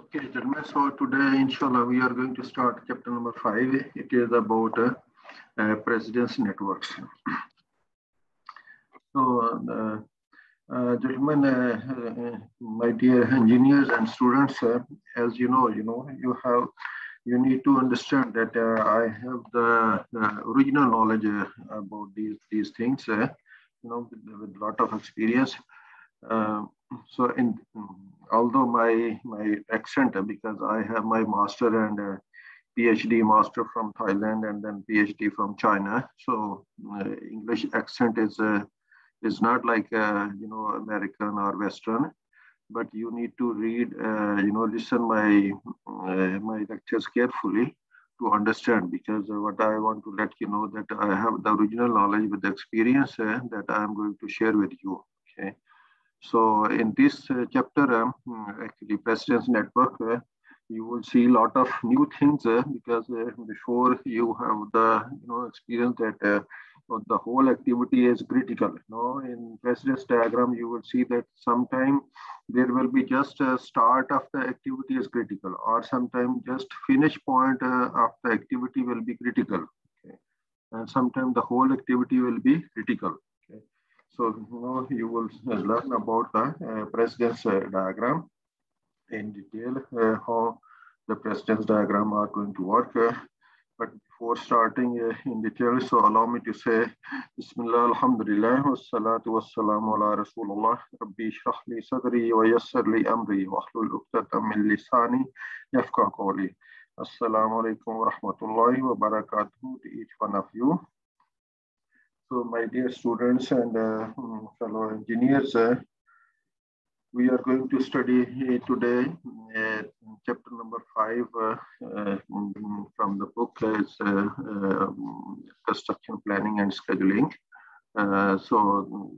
Okay, gentlemen. So today, inshallah, we are going to start chapter number five. It is about uh, uh, precedence networks. So, uh, uh, gentlemen, uh, uh, my dear engineers and students, as you know, you know, you have, you need to understand that I have the, original knowledge about these these things. You know, with, lot of experience. So, in although my my accent, because I have my master and uh, PhD master from Thailand and then PhD from China, so uh, English accent is uh, is not like uh, you know American or Western, but you need to read, you know, listen my my lectures carefully to understand because what I want to let you know that I have the original knowledge with the experience that I am going to share with you. Okay. So in this uh, chapter, um, actually Precedence Network, uh, you will see a lot of new things uh, because before you have the you know experience that the whole activity is critical. You know, in Precedence diagram, you will see that sometime there will be just a start of the activity is critical, or sometime just finish point of the activity will be critical. Okay. And sometimes the whole activity will be critical. So now you will learn about the uh, Precedence uh, diagram in detail uh, how the Precedence diagram are going to work. Uh, but before starting uh, in detail, so allow me to say, Bismillah, Alhamdulillah, wassalatu wassalamu ala Rasulullah, Rabbi shrah li sadri wa yassir li amri wa ahlul uqdatan min lisani yafqa qawli. Assalamu alaikum wa rahmatullahi wa barakatuh to each one of you. So my dear students and uh, mm, fellow engineers, uh, we are going to study today uh, chapter number five uh, uh, mm, from the book is uh, uh, construction planning and scheduling. Uh, so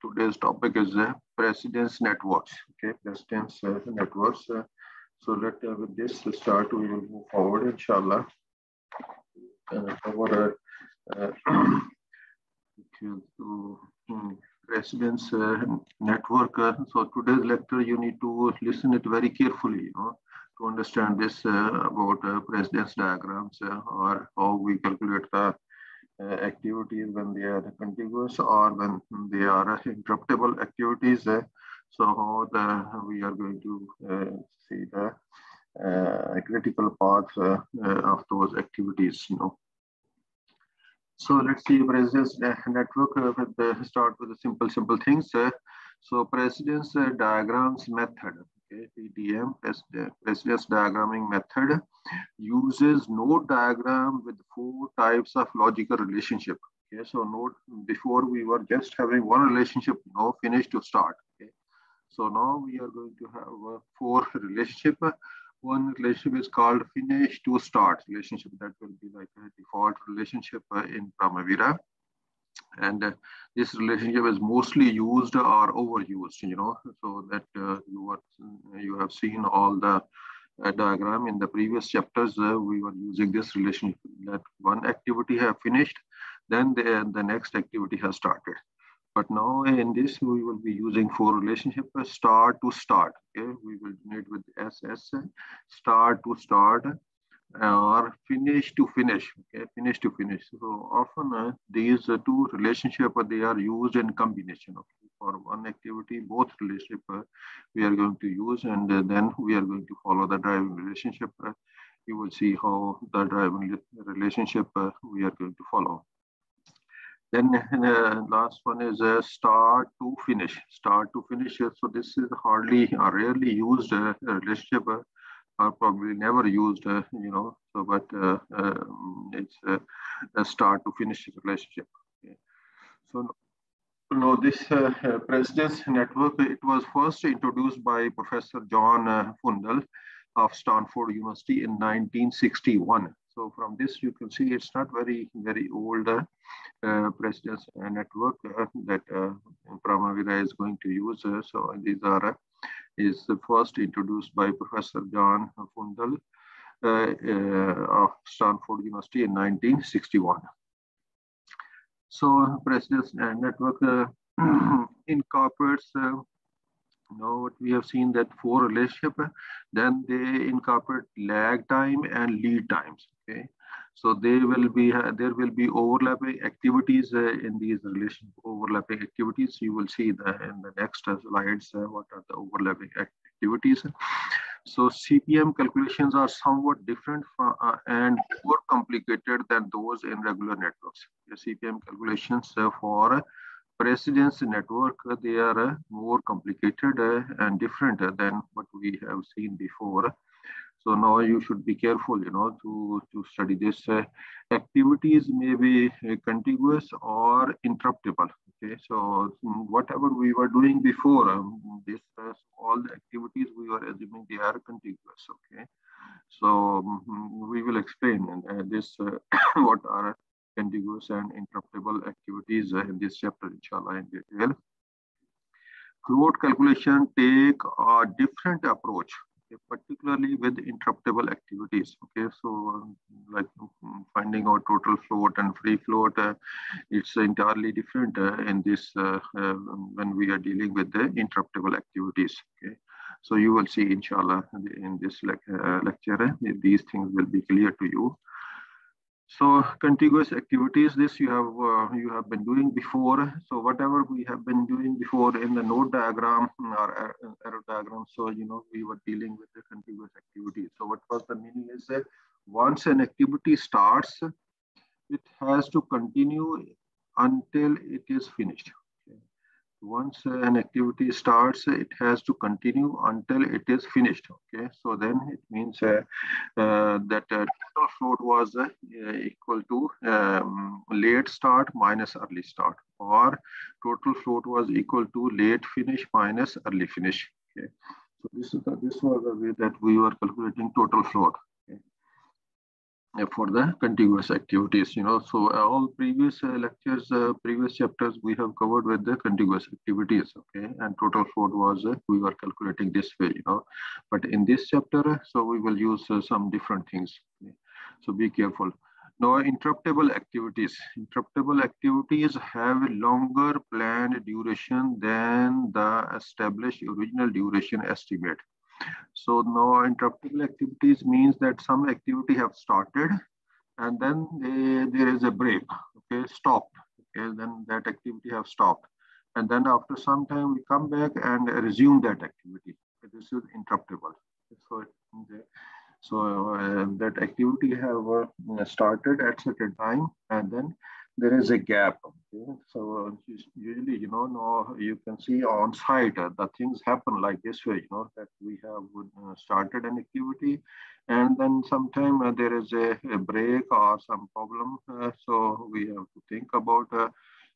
today's topic is precedence networks. Okay, precedence networks. so let with this start. We will move forward, inshallah. to, residence uh, network. Uh, so today's lecture, you need to listen it very carefully, you know, to understand this uh, about precedence diagrams or how we calculate the activities when they are contiguous or when they are interruptible activities. so how the we are going to see the uh, critical path uh, uh, of those activities, you know. So let's see Precedence network uh, with start with the simple, simple things. Uh, so Precedence uh, diagrams method, okay, PDM, Precedence diagramming method uses node diagram with four types of logical relationship. Okay, so node before we were just having one relationship, no finish to start. Okay, so now we are going to have a four relationship one relationship is called finish to start relationship that will be like a default relationship uh, in Primavera. And uh, this relationship is mostly used or overused, you know, so that uh, you, are, you have seen all the uh, diagram in the previous chapters, uh, we were using this relationship that one activity have finished, then the, the next activity has started. But now in this, we will be using for relationship start to start. Okay, we will denote with SS, start to start, or finish to finish. Okay, finish to finish. So often uh, these uh, two relationship uh, they are used in combination. Okay? For one activity, both relationship uh, we are going to use, and uh, then we are going to follow the driving relationship. Uh, you will see how the driving relationship we are going to follow. Then uh, last one is uh, start to finish. Start to finish. So this is hardly or rarely used uh, relationship uh, or probably never used, uh, you know, so but uh, um, it's a start to finish relationship. Okay. So no, this Precedence Network, it was first introduced by Professor John Fondahl of Stanford University in 1961. So from this, you can see it's not very, very old uh, Precedence network uh, that uh, is going to use. Uh, so these are uh, is first introduced by Professor John Fondahl of Stanford University in 1961. So precedence network incorporates Now what we have seen that for relationship, then they incorporate lag time and lead times. Okay, so they will be there will be overlapping activities uh, in these relation overlapping activities. You will see that in the next slides uh, what are the overlapping activities. So CPM calculations are somewhat different uh, and more complicated than those in regular networks. The CPM calculations uh, for precedence network, they are uh, more complicated uh, and different than what we have seen before. So now you should be careful, you know, to, to study this. Uh, activities may be uh, contiguous or interruptible. Okay, so mm, whatever we were doing before, um, this uh, all the activities we were assuming they are contiguous. Okay, so um, we will explain uh, this uh, what are contiguous and interruptible activities in this chapter, inshallah, in detail. Float calculation take a different approach, particularly with interruptible activities. Okay, so like finding out total float and free float, uh, it's entirely different uh, in this uh, uh when we are dealing with the interruptible activities. Okay. So you will see, inshallah, in this uh, lecture, these things will be clear to you. So contiguous activities, this you have uh, you have been doing before. So whatever we have been doing before in the node diagram or arrow diagram, so you know we were dealing with the contiguous activities. So what was the meaning is that once an activity starts, it has to continue until it is finished once an activity starts, it has to continue until it is finished. Okay, so then it means uh, uh, that uh, total float was uh, equal to um, late start minus early start, or total float was equal to late finish minus early finish. Okay, so this is the, this was the way that we were calculating total float. For the contiguous activities you know. So uh, all previous uh, lectures uh, previous chapters we have covered with the contiguous activities okay. And total float was uh, we were calculating this way you know. But in this chapter so we will use uh, some different things okay? So be careful now interruptible activities interruptible activities have a longer planned duration than the established original duration estimate so now interruptible activities means that some activity have started and then they, there is a break, okay, stop. Okay, then that activity have stopped. And then after some time we come back and resume that activity. This is interruptible. So, so uh, that activity have uh, started at certain time and then there is a gap. Okay? So usually, you know, no, you can see on site uh, the things happen like this way, you know, that we have uh, started an activity and then sometime uh, there is a, a, break or some problem. Uh, so we have to think about uh,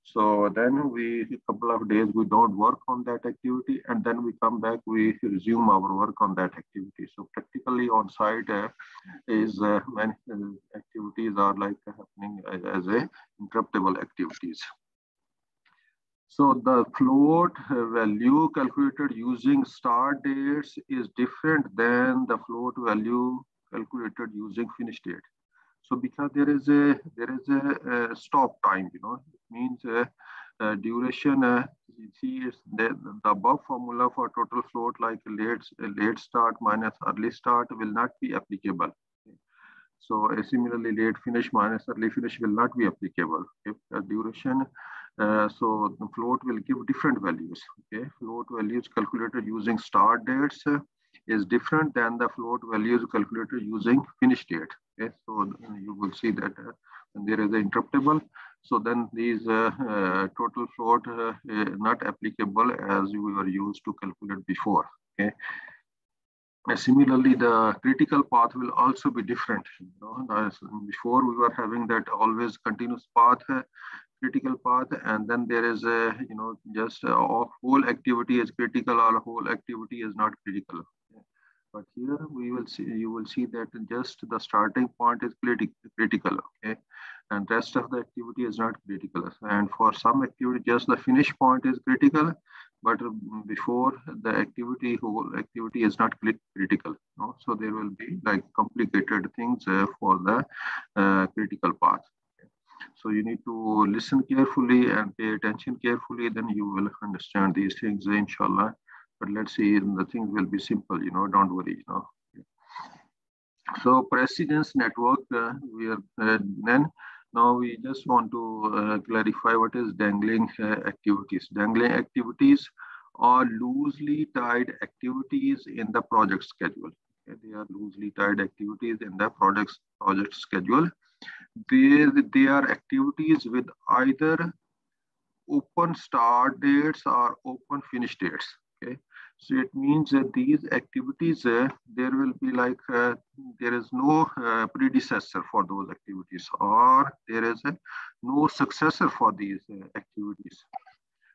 so then we, a couple of days, we don't work on that activity and then we come back, we resume our work on that activity. So practically on site uh, is uh, many uh, activities are like happening as a interruptible activities. So the float value calculated using start dates is different than the float value calculated using finish date. So because there is a there is a, a stop time, you know, means a, a duration. Uh, you see, is the, the above formula for total float, like late late start minus early start, will not be applicable. So uh, similarly, late finish minus early finish will not be applicable. If the duration, uh, so the float will give different values. Okay, float values calculated using start dates uh, is different than the float values calculated using finish date. Okay, so you will see that uh, there is an interruptible. So then these uh, uh, total float uh, not applicable as we were used to calculate before. Okay. Similarly, the critical path will also be different. You know, before we were having that always continuous path, critical path, and then there is a you know just a whole activity is critical or whole activity is not critical. But here we will see, you will see that just the starting point is critical, okay? And rest of the activity is not critical. And for some activity, just the finish point is critical, but before the activity, whole activity is not critical. So there will be like complicated things uh, for the uh, critical path. So you need to listen carefully and pay attention carefully, then you will understand these things, inshallah But let's see, the things will be simple, you know, don't worry, you know. So precedence network, uh, we are uh, then now we just want to uh, clarify what is dangling uh, activities. Dangling activities are loosely tied activities in the project schedule. Okay? They are loosely tied activities in the project project schedule. They, they are activities with either open start dates or open finish dates. So it means that these activities, uh, there will be like, uh, there is no uh, predecessor for those activities or there is a, no successor for these uh, activities.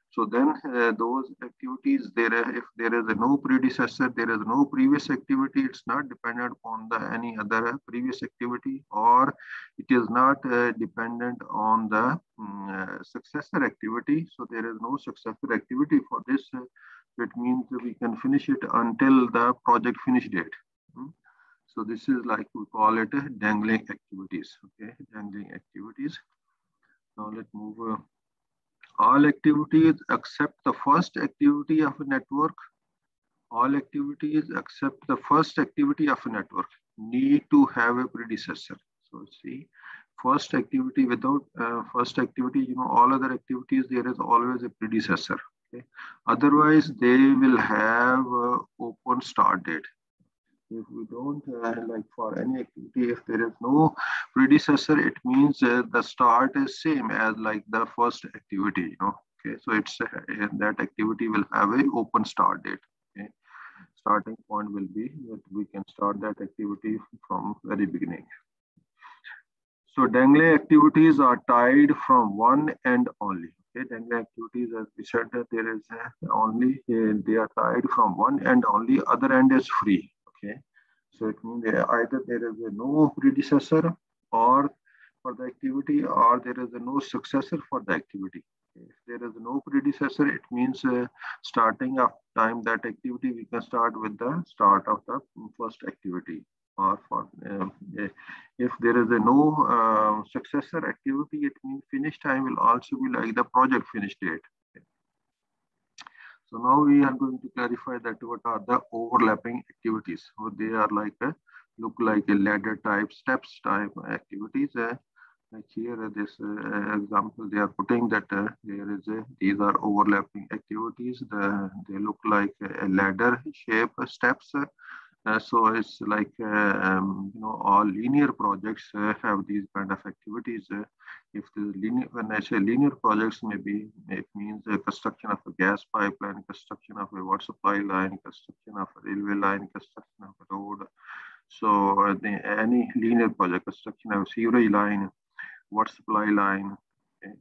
So then uh, those activities, there if there is no predecessor, there is no previous activity, it's not dependent on the any other previous activity or it is not uh, dependent on the um, successor activity. So there is no successor activity for this it means we can finish it until the project finish date. Hmm? So this is like we call it dangling activities. Okay, dangling activities. Now let's move. Uh, all activities except the first activity of a network. All activities except the first activity of a network need to have a predecessor. So see, first activity without uh, first activity, you know, all other activities, there is always a predecessor. Okay. Otherwise, they will have uh, open start date. If we don't uh, like for any activity, if there is no predecessor, it means uh, the start is same as like the first activity. You know. Okay, so it's that activity will have a open start date. Okay, starting point will be that we can start that activity from very beginning. So dangling activities are tied from one end only. Dangling activities, as we said, that there is only uh, they are tied from one end only, other end is free. Okay, so it means either there is no predecessor or for the activity, or there is a no successor for the activity. If there is no predecessor, it means uh, starting of time that activity, we can start with the start of the first activity or for uh, if there is a no uh, successor activity, it means finish time will also be like the project finish date. So now we are going to clarify that what are the overlapping activities. So they are like a, look like a ladder type, steps type activities. Uh, like here, uh, this uh, example, they are putting that uh, there is a, these are overlapping activities. The, they look like a ladder shape steps. Uh, so it's like uh, um, you know all linear projects uh, have these kind of activities. Uh, if the linear, when I say linear projects, maybe it means the construction of a gas pipeline, construction of a water supply line, construction of a railway line, construction of a road. So uh, the, any linear project, construction of a sewerage line, water supply line, okay,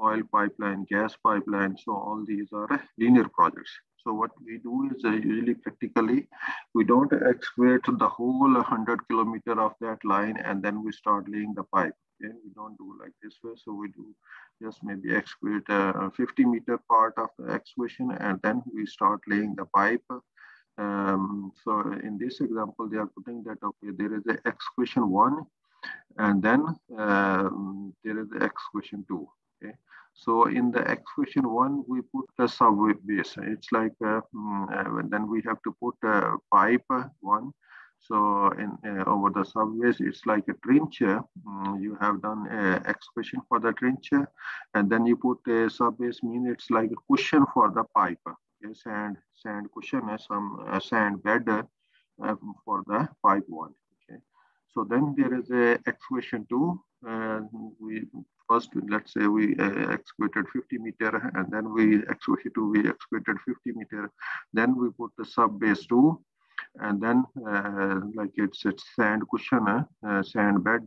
oil pipeline, gas pipeline. So all these are linear projects. So what we do is uh, usually practically, we don't excavate the whole 100 kilometer of that line and then we start laying the pipe. Okay? We don't do like this way. So we do just maybe excavate a 50 meter part of the excavation and then we start laying the pipe. Um, so in this example, they are putting that, okay, there is the excavation one and then um, there is the excavation two. So in the excavation one, we put the subway base. It's like, uh, mm, uh, then we have to put a pipe one. So in uh, over the subways, it's like a trench. Um, you have done excavation for the trench, and then you put a subbase. Mean it's like a cushion for the pipe. Okay, sand sand cushion, some sand bed uh, for the pipe one. Okay, so then there is a excavation two. Uh, we first let's say we uh, excavated 50 meter and then we excavated we excavated 50 meter. Then we put the sub base two and then uh, like it's sand cushion uh, sand bed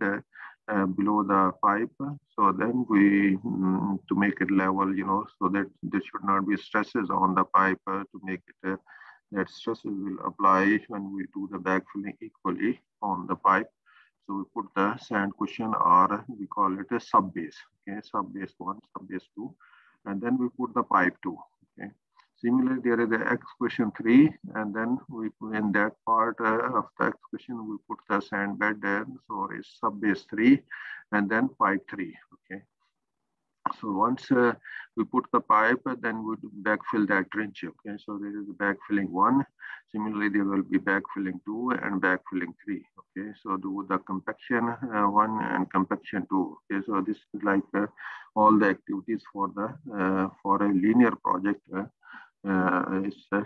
uh, below the pipe. So then we mm, to make it level you know so that there should not be stresses on the pipe uh, to make it uh, that stresses will apply when we do the backfilling equally on the pipe so we put the sand cushion or we call it a sub base, okay, sub base one, sub base two, and then we put the pipe two, okay. Similarly, there is the X excavation three, and then we in that part uh, of the excavation we put the sand bed there, so it's sub base three, and then pipe three, okay. So once uh, we put the pipe, then we backfill that trench. Okay, so there is a backfilling one. Similarly, there will be backfilling two and backfilling three. Okay, so do the compaction uh, one and compaction two. Okay, so this is like uh, all the activities for the uh, for a linear project. Uh, uh,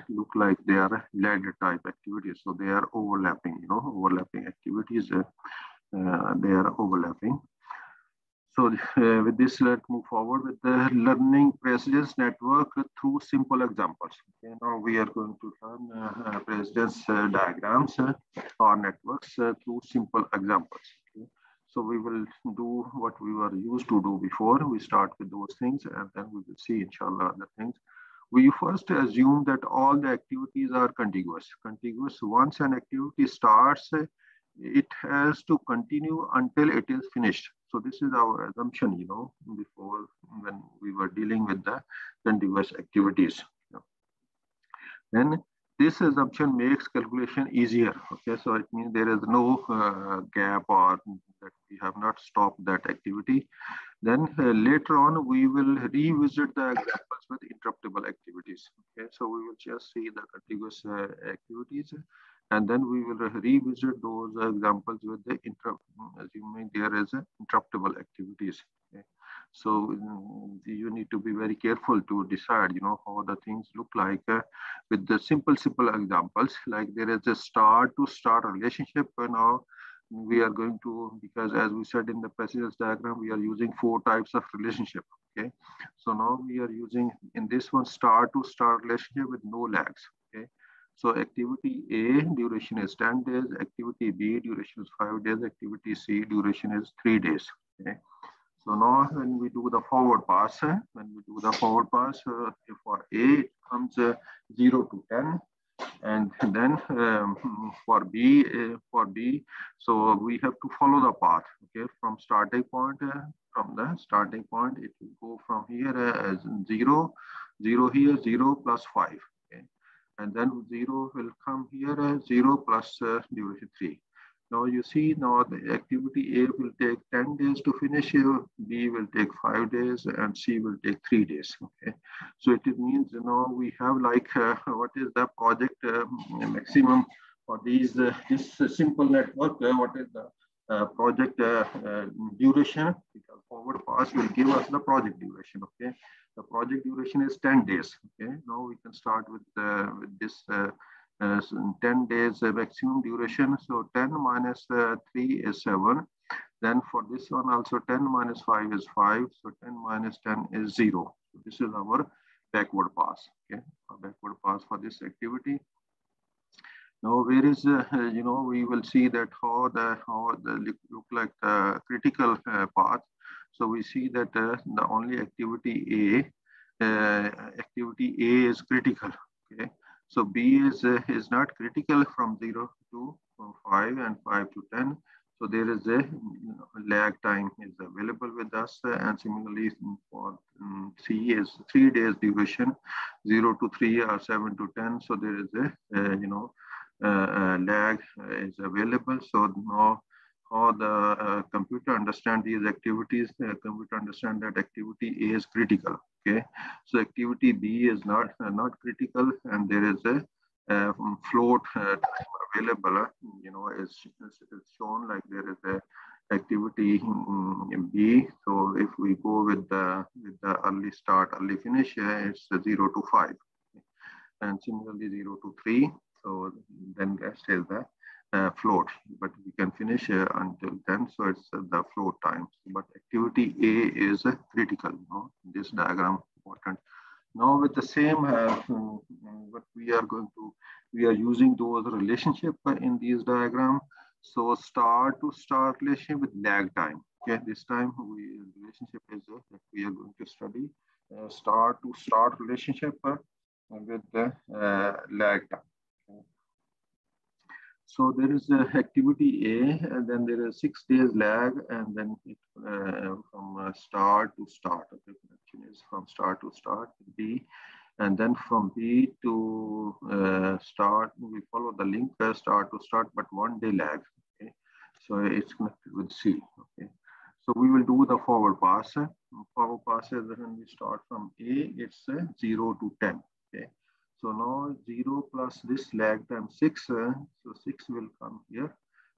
look like they are ladder type activities. So they are overlapping, you know, overlapping activities. they are overlapping. So uh, with this, let's move forward with the learning precedence network through simple examples. Okay, now we are going to learn uh, precedence uh, diagrams uh, or networks uh, through simple examples. Okay. So we will do what we were used to do before. We start with those things and then we will see inshallah other things. We first assume that all the activities are contiguous. Contiguous, once an activity starts, it has to continue until it is finished. So this is our assumption, you know, before when we were dealing with the contiguous activities. Then this assumption makes calculation easier. Okay, so it means there is no uh, gap or that we have not stopped that activity. Then uh, later on, we will revisit the examples with interruptible activities. Okay, so we will just see the contiguous uh, activities and then we will revisit those examples with the interrupt, assuming there is interruptible activities. Okay? So mm, you need to be very careful to decide, you know, how the things look like uh, with the simple, simple examples, like there is a start to start relationship. And now we are going to, because as we said in the precedence diagram, we are using four types of relationship. Okay. So now we are using in this one start to start relationship with no lags. So activity A duration is 10 days, activity B duration is 5 days, activity C duration is 3 days. Okay. So now when we do the forward pass, when we do the forward pass, uh, for A it comes uh, 0 to 10, and then um, for B, uh, for B, so we have to follow the path, okay, from starting point, uh, from the starting point, it will go from here uh, as 0, 0 here, 0 plus 5 and then 0 will come here as 0 plus uh, duration 3. Now you see now the activity A will take 10 days to finish, B will take 5 days, and C will take 3 days. Okay, so it means you know we have like uh, what is the project uh, maximum for these uh, this simple network? Uh, what is the uh, project uh, duration? Because forward pass will give us the project duration. Okay, the project duration is 10 days. Okay, now we can start with, uh, with this uh, uh, 10 days maximum duration. So 10 minus, 3 is 7. Then for this one also 10 minus 5 is 5. So 10 minus 10 is 0. So this is our backward pass. Okay, our backward pass for this activity. Now, where is, uh, you know, we will see that how the, how the look like the critical uh, path. So we see that uh, the only activity A, uh, activity A is critical. Okay. So B is, uh, is not critical from 0 to 5 and 5 to 10. So there is a lag time is available with us. and similarly for um, C is three days duration, 0 to 3 or 7 to 10. So there is a, you know, uh, lag is available. So now how the uh, computer understand these activities, the computer understand that activity A is critical. Okay, so activity B is not uh, not critical, and there is a uh, float uh, time available. Uh, you know, is is shown like there is a activity in B. So if we go with the with the early start, early finish, it's zero to five, and similarly zero to three. So then rest is the uh, float, but we can finish uh, until then. So it's uh, the float time. But activity A is critical. You know, this diagram important. Now with the same, uh, what we are going to, we are using those relationship in these diagram. So start to start relationship with lag time. Okay, this time we relationship is uh, that we are going to study uh, start to start relationship with the lag time. So there is a activity A, and then there is six days lag, and then it, uh, from uh, start to start. The connection is from start to start, B. And then from B to uh, start, we follow the link uh, start to start, but one day lag. Okay? So it's connected with C. Okay. So we will do the forward pass. Forward pass is when we start from A, it's uh, 0 to 10. Okay. So now 0 plus this lag time 6. Uh, so 6 will come here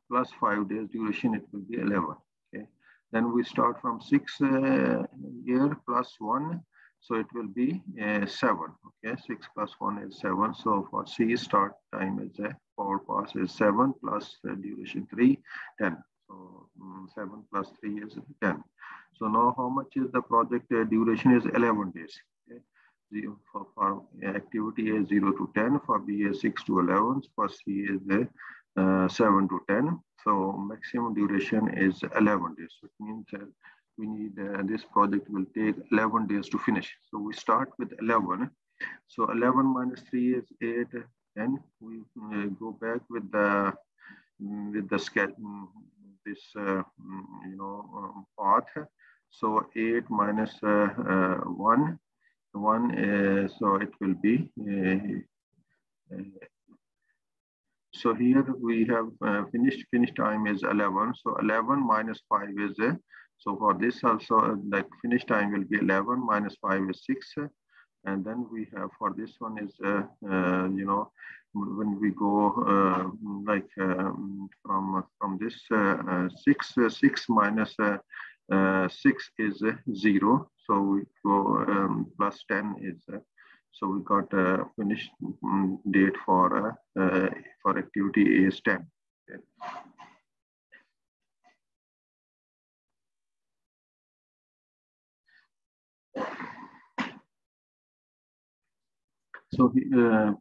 plus 5 days duration, it will be 11. Okay. Then we start from 6 uh, here plus 1. So it will be uh, 7. Okay. 6 plus 1 is 7. So for C start time is a uh, forward pass is 7 plus uh, duration 3, 10. So um, 7 plus 3 is 10. So now how much is the project uh, duration is 11 days. For, for activity is 0 to 10, for B is 6 to 11, for C is uh, 7 to 10. So maximum duration is 11 days. So it means uh, we need uh, this project will take 11 days to finish. So we start with 11. So 11 minus 3 is 8. Then we uh, go back with the with the sketch this uh, you know um, path. So 8 minus, uh, uh, 1, 1, so it will be so here we have uh, finished finish time is 11. So 11 minus 5 is uh, so for this also uh, like finish time will be 11 minus 5 is 6. And then we have for this one is you know when we go uh, like um, from from this uh, uh, six six minus six is zero, so we go um, plus ten is so we got a finished um, date for for activity is ten. Okay. So uh,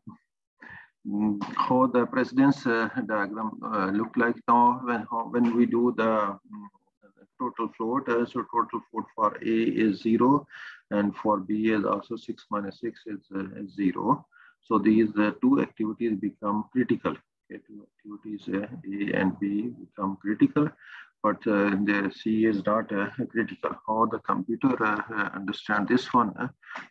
Mm, how the precedence uh, diagram uh, look like now when when we do the, mm, total float. Uh, so total float for A is zero, and for B is also six minus six is, uh, is zero. So these uh, two activities become critical. Okay, two activities uh, A and B become critical, but uh, the C is not uh, critical. How the computer understand this one,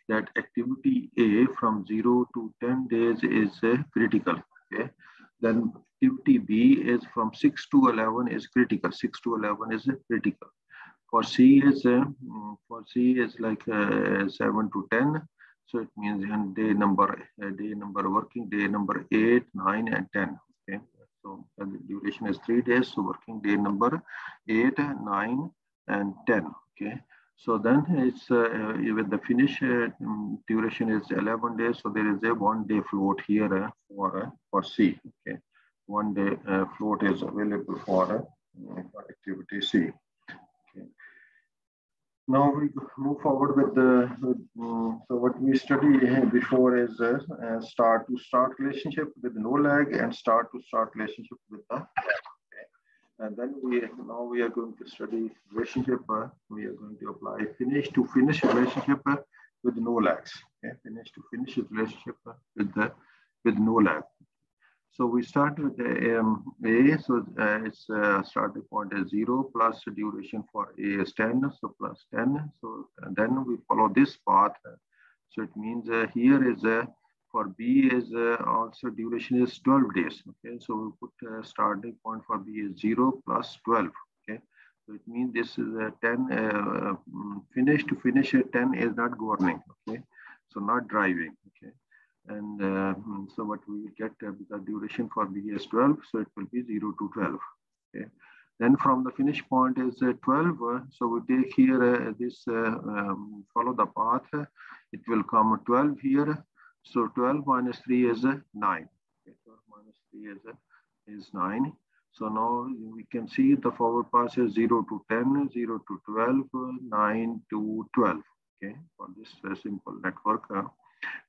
that activity A from 0 to 10 days is critical. Okay, then activity B is from 6 to 11 is critical. 6 to 11 is critical. For C is mm, for C is like 7 to 10. So it means day number, day number working day number 8, 9, and 10. Okay. So the duration is three days. So working day number eight, nine, and 10. Okay. So then it's uh, with the finish uh, duration is 11 days. So there is a one day float here uh, for, uh, for C. Okay. One day uh, float is available for, uh, activity C. Now we move forward with the, with, um, so what we studied before is uh, uh, start to start relationship with no lag and start to start relationship with the okay. And then we now we are going to study relationship. Uh, we are going to apply finish to finish relationship uh, with no lags. Okay, finish to finish relationship uh, with the with no lag. So we start with the um, A, so uh, its uh, starting point is zero plus duration for A is 10, so plus 10. So then we follow this path. So it means uh, here is uh, for B is uh, also duration is 12 days. Okay, so we put uh, starting point for B is zero plus 12. Okay, so it means this is a 10 uh, mm, finish to finish at 10 is not governing. Okay, so not driving. Okay. And uh, so what we get uh, the duration for B is 12, so it will be 0 to 12. Okay. Then from the finish point is uh, 12. Uh, so we take here uh, this, uh, um, follow the path. It will come 12 here. So 12 minus 3 is 9. Okay. 12 minus 3 is, is 9. So now we can see the forward pass is 0 to 10, 0 to 12, 9 to 12. Okay, for this simple network.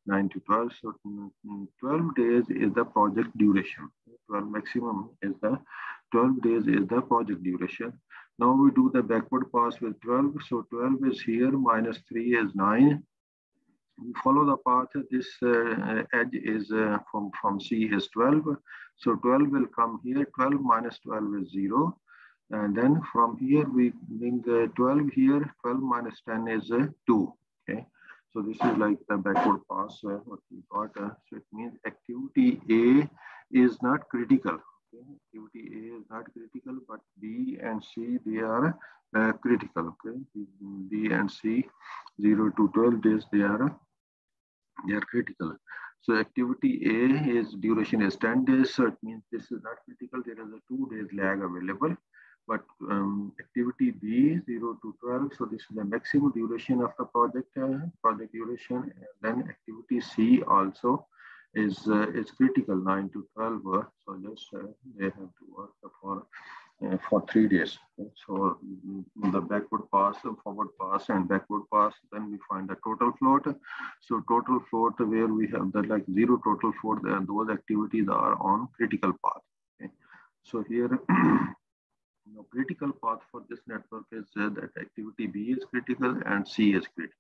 9 to 12. So mm, mm, 12 days is the project duration. 12 maximum is the 12 days is the project duration. Now we do the backward pass with 12. So 12 is here, minus 3 is 9. We follow the path. This uh, edge is uh, from, from C is 12. So 12 will come here. 12 minus 12 is 0. And then from here, we bring uh, 12 here. 12 minus 10 is uh, 2. Okay. So this is like the backward pass uh, what we got. Uh, so it means activity A is not critical. Okay? Activity A is not critical, but B and C, they are uh, critical. Okay, B and C, 0 to 12 days, they are they are critical. So activity A is duration is 10 days, so it means this is not critical. There is a two days lag available. But um, activity B, 0 to 12, so this is the maximum duration of the project, uh, project duration. And then activity C also is, uh, is critical, 9 to 12. Uh, so just uh, they have to work for uh, for three days. Okay? So mm, the backward pass, forward pass, and backward pass. Then we find the total float. So total float where we have the like zero total float, those activities are on critical path. Okay? So here. you know, critical path for this network is uh, that activity B is critical and C is critical.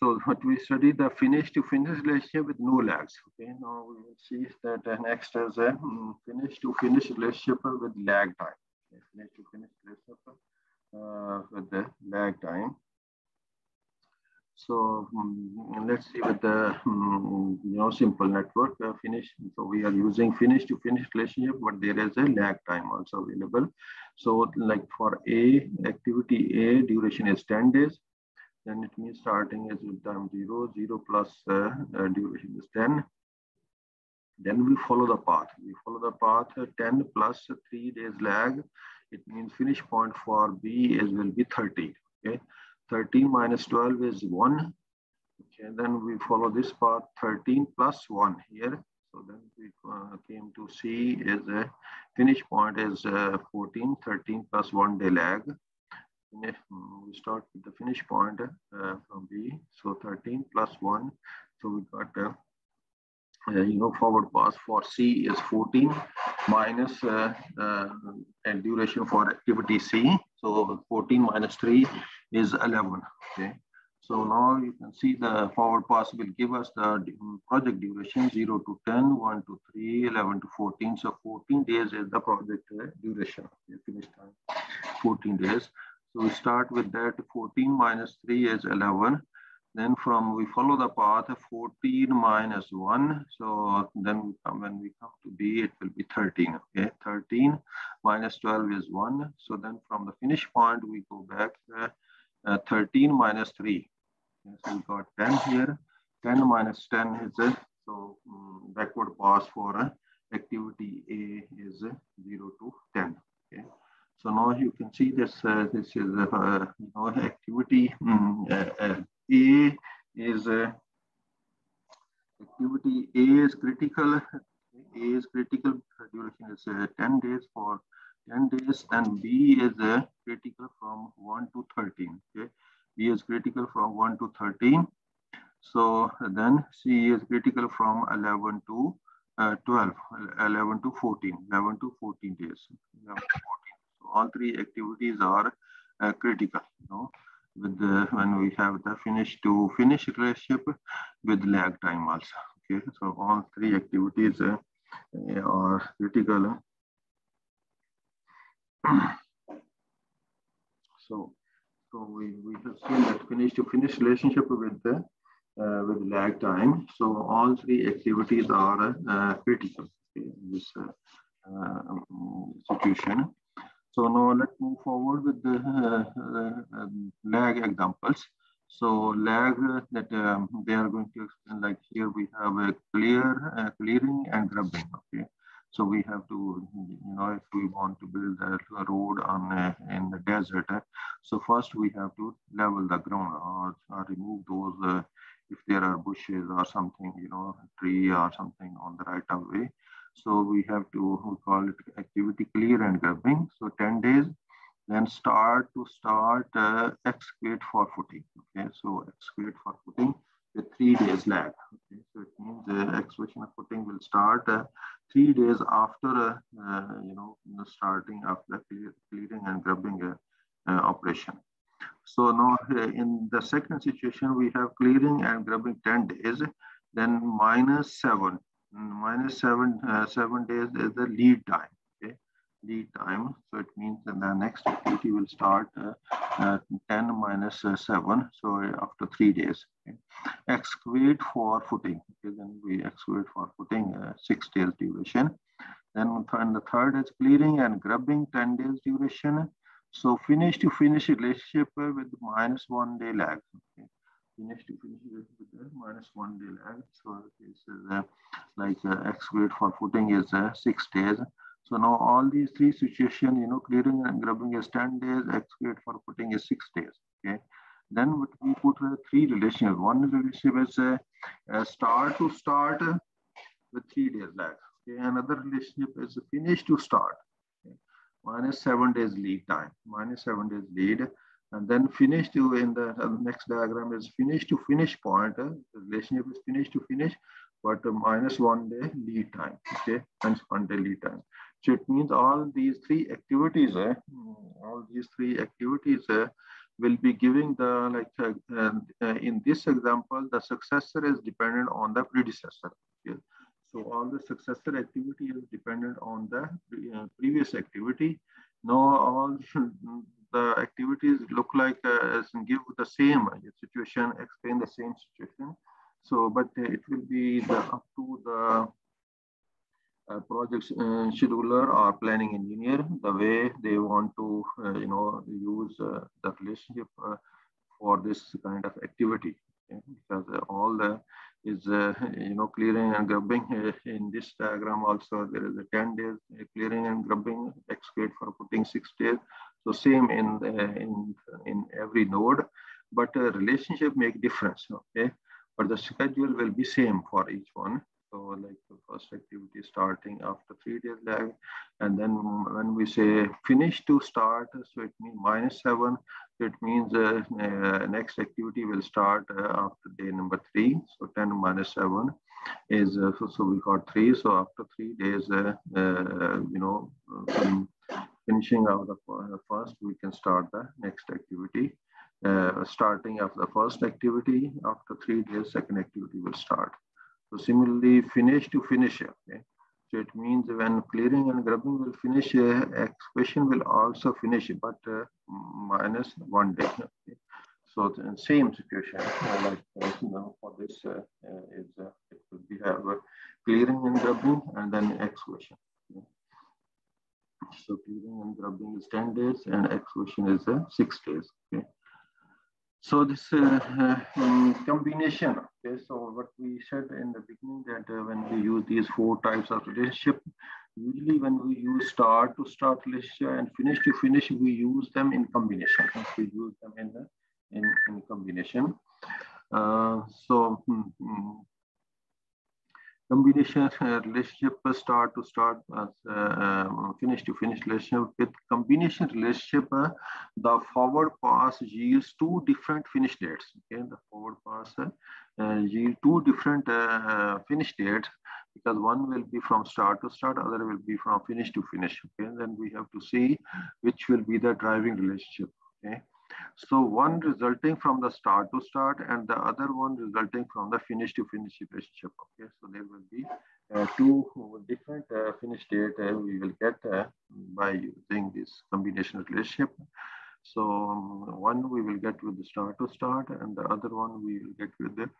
So what we study the finish to finish relationship with no lags. Okay, now we will see that uh, next is a um, finish to finish relationship with lag time. Okay, finish to finish relationship uh, with the lag time. So um, let's see with the um, you know simple network uh, finish. So we are using finish to finish relationship, but there is a lag time also available. So like for A activity A duration is 10 days then it means starting is with time 0, 0 plus uh, uh, duration is 10. Then we follow the path. We follow the path uh, 10 plus 3 days lag. It means finish point for B is will be 30. Okay, 13 minus 12 is 1. Okay, then we follow this path 13 plus 1 here. So then we uh, came to C is a finish point is uh, 14, 13 plus 1 day lag we start with the finish point uh, from B. So 13 plus 1. So we got, uh, uh, you know, forward pass for C is 14 minus uh, uh, and duration for activity C. So 14 minus 3 is 11. Okay. So now you can see the forward pass will give us the project duration 0 to 10, 1 to 3, 11 to 14. So 14 days is the project uh, duration. Finish time 14 days. So we start with that 14 minus 3 is 11. Then from we follow the path 14 minus 1. So then we come, when we come to B, it will be 13. Okay, 13 minus 12 is 1. So then from the finish point, we go back uh, uh, 13 minus 3. Okay, so we got 10 here. 10 minus 10 is a so um, backward pass for uh, activity A is 0 to 10. Okay. So now you can see this, uh, this is uh, you know, activity um, A is activity A is critical. A is critical duration is 10 days for 10 days and B is critical from 1 to 13. Okay, B is critical from 1 to 13. So then C is critical from 11 to uh, 12, 11 to 14, 11 to 14 days. 11 to 14 So all three activities are uh, critical. You know, with the, when we have the finish to finish relationship with lag time also. Okay, so all three activities uh, are critical. So, so we, we have seen that finish to finish relationship with the uh, with lag time. So all three activities are uh, critical in this uh, um, situation. So now let's move forward with the uh, uh, um, lag examples. So lag uh, that um, they are going to explain like here we have a clear, clearing and grubbing. Okay, so we have to, you know, if we want to build a road on a, in the desert, uh, so first we have to level the ground or, or remove those uh, if there are bushes or something, you know, tree or something on the right of way. So we have to we call it activity clear and grubbing. So 10 days, then start to start uh, excavate for footing. Okay, so excavate for footing three days lag. Okay, so it means the excavation of footing will start uh, three days after uh, uh you know the starting of the clearing and grubbing uh, uh, operation. So now in the second situation, we have clearing and grubbing 10 days, then minus seven minus seven, seven days is the lead time, Lead time, so it means that the next activity will start uh, uh, 10 minus, uh, seven, so after three days. Okay? Excavate for footing, okay? Then we excavate for footing, uh, six days duration. Then and the third is clearing and grubbing, 10 days duration. So finish to finish relationship with minus one day lag. Okay. Finish to finish with the minus one day lag. So this is uh, like uh, wait for footing is uh, six days. So now all these three situations, you know, clearing and grubbing is 10 days, wait for footing is six days. Okay. Then we put uh, three relationships. One relationship is a, a start to start with three days lag. Okay. Another relationship is finish to start. Okay. Minus seven days lead time. Minus seven days lead. And then finish to in the, uh, next diagram is finish to finish point. Uh, the relationship is finish to finish, but uh, minus one day lead time. Okay, And one day lead time. So it means all these three activities, uh, all these three activities uh, will be giving the like uh, uh, in this example the successor is dependent on the predecessor. So all the successor activity is dependent on the uh, previous activity. Now all the activities look like uh, give the same situation explain the same situation. So but it will be the up to the uh, project uh, scheduler or planning engineer, the way they want to, uh, you know, use uh, the relationship uh, for this kind of activity. Okay? Because uh, all the is, you know, clearing and grubbing in this diagram also, there is a 10 days clearing and grubbing, excavate for footing six days. So same in, in, in every node, but the relationship make difference, okay? But the schedule will be same for each one. So like the first activity starting after three days lag. And then when we say finish to start, so it means minus seven. It means uh, uh, next activity will start uh, after day number three. So 10 minus seven is, uh, so, so, we got three. So after three days, uh, uh, you know, finishing out the first, we can start the next activity. starting of the first activity, after three days, second activity will start. So similarly, finish to finish. Okay? So it means when clearing and grubbing will finish, uh, excavation will also finish, but uh, minus one day. Okay? So the same situation, uh, like you for this uh, uh, is it will be have clearing and grubbing and then excavation. Okay? So clearing and grubbing is 10 days and excavation is six days. Okay? So this uh, uh, um, combination, okay, so what we said in the beginning that uh, when we use these four types of relationship, usually when we use start to start relationship and finish to finish, we use them in combination. We use them in, the, in, in combination. Uh, so mm, mm, combination uh, relationship start to start as uh, um, finish to finish relationship. With combination relationship uh, the forward pass yields two different finish dates. Okay the forward pass uh, yield two different uh, finish dates because one will be from start to start other will be from finish to finish. Okay and then we have to see which will be the driving relationship. Okay so one resulting from the start to start and the other one resulting from the finish to finish relationship. Okay, so there will be uh, two different uh, finish date uh, we will get uh, by using this combination relationship. So um, one we will get with the start to start and the other one we will get with the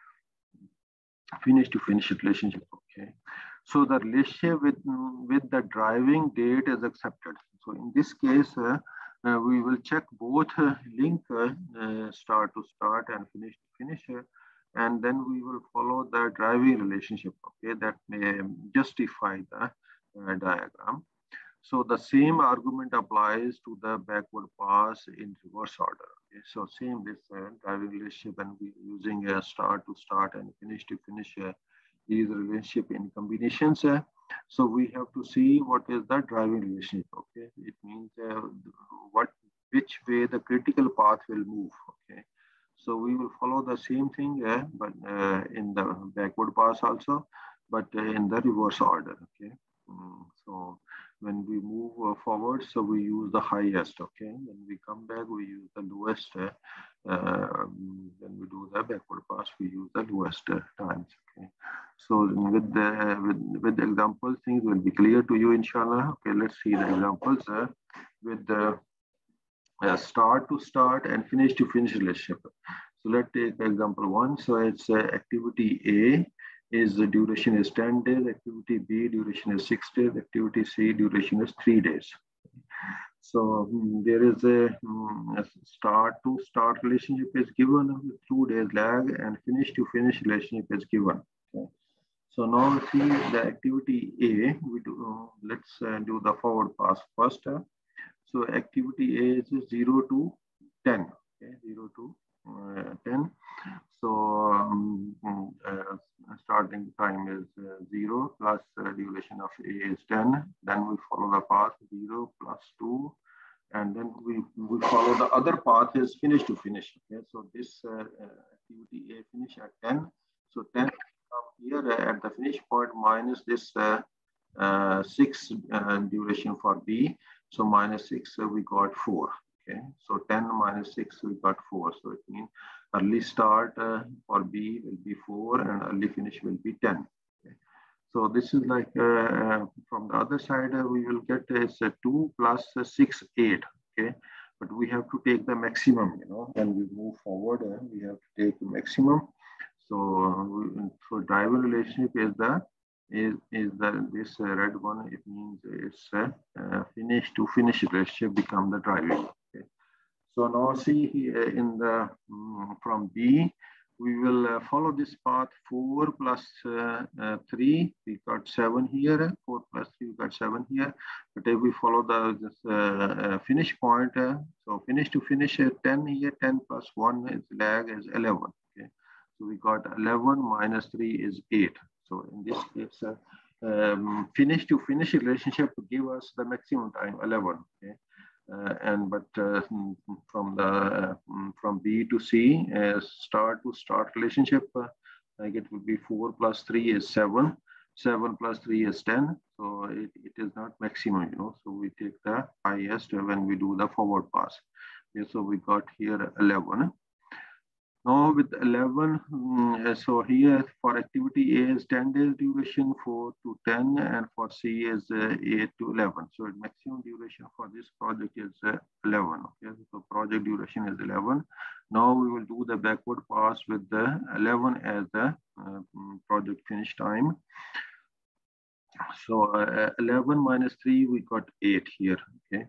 finish to finish relationship. Okay, so the relationship with, with the driving date is accepted. So in this case, uh, uh, we will check both uh, link uh, start to start and finish to finish and then we will follow the driving relationship okay that may justify the uh, diagram so the same argument applies to the backward pass in reverse order okay? so same this uh, driving relationship and we using a start to start and finish to finish uh, these relationship in combinations so we have to see what is the driving relationship. Okay, it means uh, what which way the critical path will move. Okay, so we will follow the same thing, uh, but uh, in the backward pass also, but in the reverse order. Okay, mm, so when we move uh, forward, so we use the highest. Okay, when we come back, we use the lowest. Uh, uh, when we do the backward pass, we use the lowest times. Okay, so with the with, with the examples, things will be clear to you, inshallah. Okay, let's see the examples with the uh, start to start and finish to finish relationship. So let's take example one. So it's uh, activity A is the duration is 10 days, activity B duration is six days, activity C duration is three days. So um, there is a, um, a, start to start relationship is given with two days lag and finish to finish relationship is given. So now see the activity A, we do, uh, let's uh, do the forward pass first. Uh. So activity A is 0 to 10, okay, 0 to 10. So um, uh, starting time is uh, 0 plus duration of A is 10. Then we follow the path 0 plus 2. And then we, we follow the other path is finish to finish. Okay, so this activity A finish at 10. So 10 here at the finish point minus this uh, uh, 6 uh, duration for B. So minus 6, we got 4. Okay, so 10 minus 6, we got 4. So it means early start uh, for B will be 4 and early finish will be 10. Okay. So this is like uh, from the other side, uh, we will get is 2 plus 6, 8. Okay, but we have to take the maximum, you know, when we move forward, and we have to take the maximum. So, so driver relationship is the is is the this uh, red one. It means it's a uh, finish to finish relationship become the driving. So now see here in the um, from B, we will uh, follow this path 4 plus, uh, uh, 3 we got 7 here 4 plus 3 we got 7 here but if we follow the this, uh, finish point so finish to finish 10 here 10 plus 1 is lag is 11 Okay? so we got 11 minus 3 is 8. So in this case, uh, um, finish to finish relationship give us the maximum time 11. Okay. Uh, and but uh, from the uh, from B to C, uh, start to start relationship, like it would be 4 plus 3 is 7. 7 plus 3 is 10. So it, it is not maximum, you know. So we take the highest when we do the forward pass. Okay, so we got here 11. Now with 11, um, so here for activity A is 10 days duration, 4 to 10, and for C is uh, 8 to 11. So maximum duration for this project is uh, 11. Okay, so project duration is 11. Now we will do the backward pass with the 11 as the uh, project finish time. So uh, 11 minus 3, we got 8 here. Okay.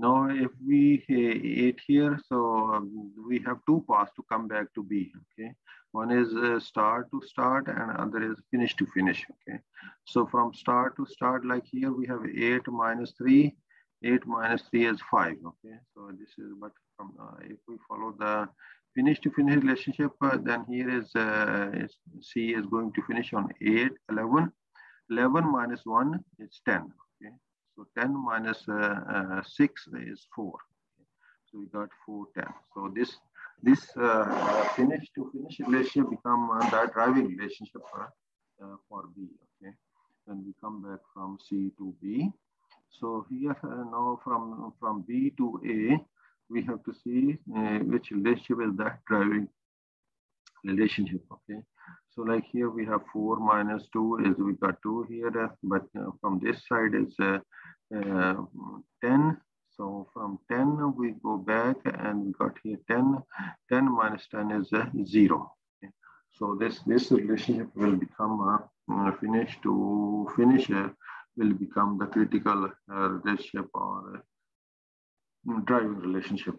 Now, if we eight here, so um, we have two paths to come back to B. Okay, one is uh, start to start, and other is finish to finish. Okay, so from start to start, like here we have eight minus three. Eight minus three is five. Okay, so this is but from uh, if we follow the finish to finish relationship, uh, then here is, uh, is C is going to finish on 8, 11. 11 minus 1 is 10. So 10 minus, uh, uh, 6 is 4. So we got 4, 10. So this this uh, finish to finish relationship become the driving relationship for, B. Okay, when we come back from C to B. So here now from from B to A, we have to see uh, which relationship is that driving relationship. Okay, so like here we have 4 minus 2 is we got 2 here, but uh, from this side is uh, 10. So from 10 we go back and we got here 10. 10 minus 10 is uh, 0. Okay. So this, this relationship will become uh, finish to finisher will become the critical uh, relationship or driving relationship.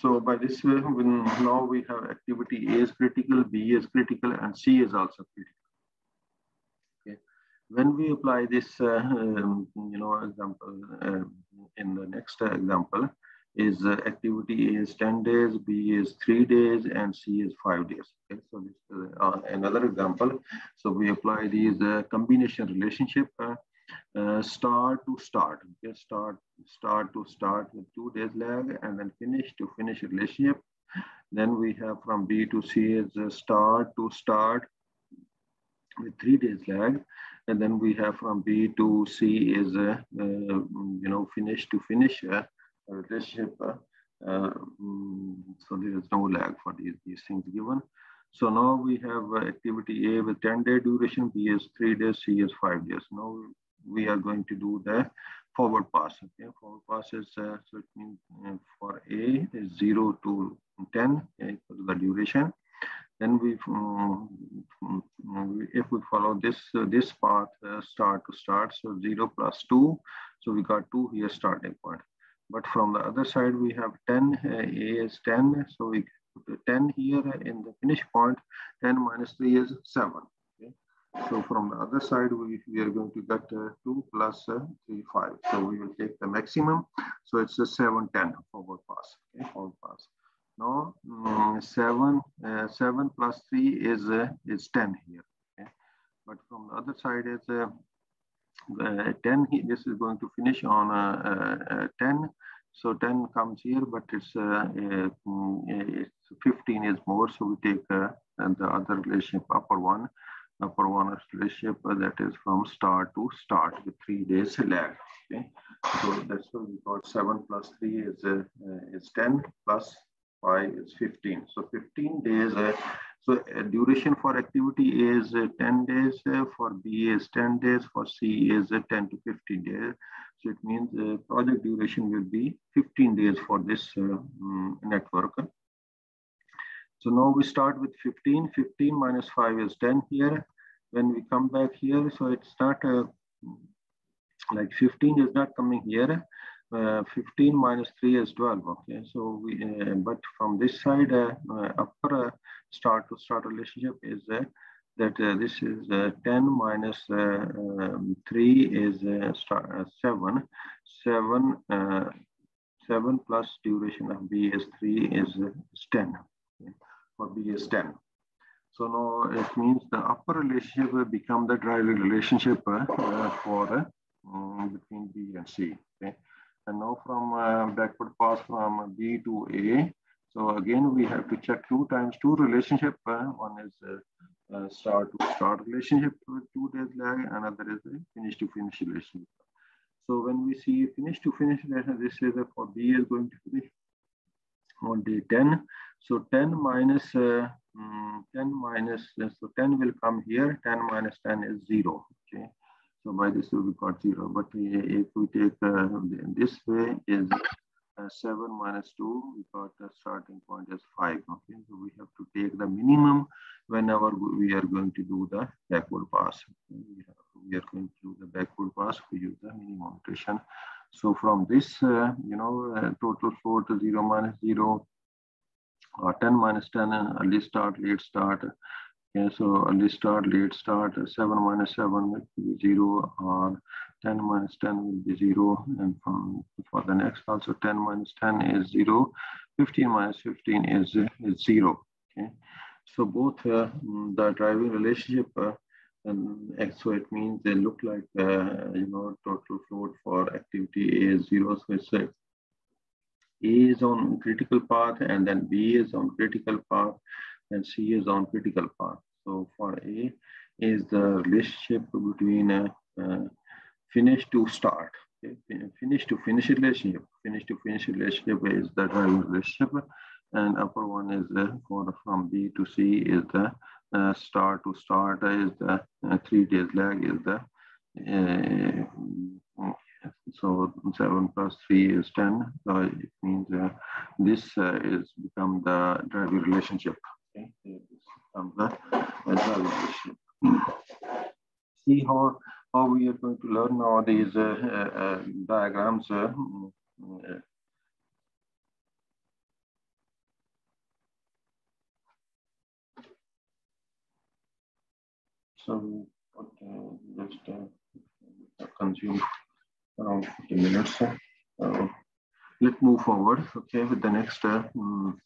So by this way, now we have activity A is critical, B is critical, and C is also critical. When we apply this, uh, um, you know, example uh, in the next example, is uh, activity A is 10 days, B is three days, and C is five days. Okay, so this is uh, another example. So we apply these uh, combination relationship uh, uh, start to start. Okay, start start to start with two days lag and then finish to finish relationship. Then we have from B to C is start to start with three days lag. And then we have from B to C is a, uh, you know, finish to finish relationship. Uh, uh, so there is no lag for these, these things given. So now we have activity A with 10 day duration, B is three days, C is five days. Now we are going to do the forward pass. Okay, forward pass is uh, so it means uh, for A is 0 to 10 okay, the duration. Then we, um, if we follow this uh, this path, uh, start to start, so 0 plus 2, so we got 2 here starting point. But from the other side, we have 10, uh, A is 10, so we put 10 here in the finish point, 10 minus 3 is 7. Okay? So from the other side, we, we are going to get uh, 2 plus, uh, 3, 5. So we will take the maximum. So it's a 7, 10 forward pass, okay, forward pass. Now, um, 7, uh, 7 plus 3 is, uh, is 10 here. Okay? But from the other side is uh, uh 10, this is going to finish on uh, uh, 10. So 10 comes here, but it's, mm, it's 15 is more. So we take the other relationship, upper one, upper one relationship that is from start to start with three days lag. Okay, so that's why we got seven plus three is uh, is 10 plus 5 is 15. So 15 days. Uh, so uh, duration for activity is uh, 10 days. For B is 10 days. For C is uh, 10 to 15 days. So it means the project duration will be 15 days for this um, network. So now we start with 15. 15 minus 5 is 10 here. When we come back here, so it's not like 15 is not coming here 15 minus 3 is 12 okay? So we uh, but from this side uh, uh upper uh, start to start relationship is uh, that this is 10 minus um, 3 is start, 7 7 7 plus duration of b is 3 is, is 10 okay? for b is 10 so now it means the upper relationship will become the driving relationship for um, between b and c okay and now from uh, backward pass from B to A. So again, we have to check two times two relationship. Uh, one is uh, uh start to start relationship with two days lag, another is finish to finish relationship. So when we see finish to finish relationship, this is for B is going to finish on day 10. So 10 minus, uh, um, 10 minus, uh, so 10 will come here, 10 minus 10 is zero, okay. So by this we got zero. But if we take uh, this way is uh, 7 minus 2, we got the starting point as 5. Okay, so we have to take the minimum whenever we are going to do the backward pass. We, we are going to do the backward pass, we use the minimum iteration. So from this, uh, you know, uh, total 4 to 0 minus 0, or 10 minus 10, uh, early start, late start, Okay, so early start, late start, 7 minus 7 will be 0 or 10 minus 10 will be 0. And from, for the next also 10 minus 10 is 0. 15 minus 15 is, is 0. Okay, so both uh, the driving relationship uh, and so it means they look like, uh, you know, total float for activity A is 0. So it's a A is on critical path and then B is on critical path and C is on critical path. So for A is the relationship between a, a finish to start. Okay? Finish to finish relationship. Finish to finish relationship is the driving relationship. And upper one is the for from B to C is the uh, start to start is the uh, three days lag is the uh, so 7 plus 3 is 10. So it means uh, this uh, is become the driving relationship. Okay, the relationship. See how how we are going to learn now these uh, uh, diagrams. Uh, so okay, just uh, consume around 50 minutes. Uh, let's move forward, okay, with the next um,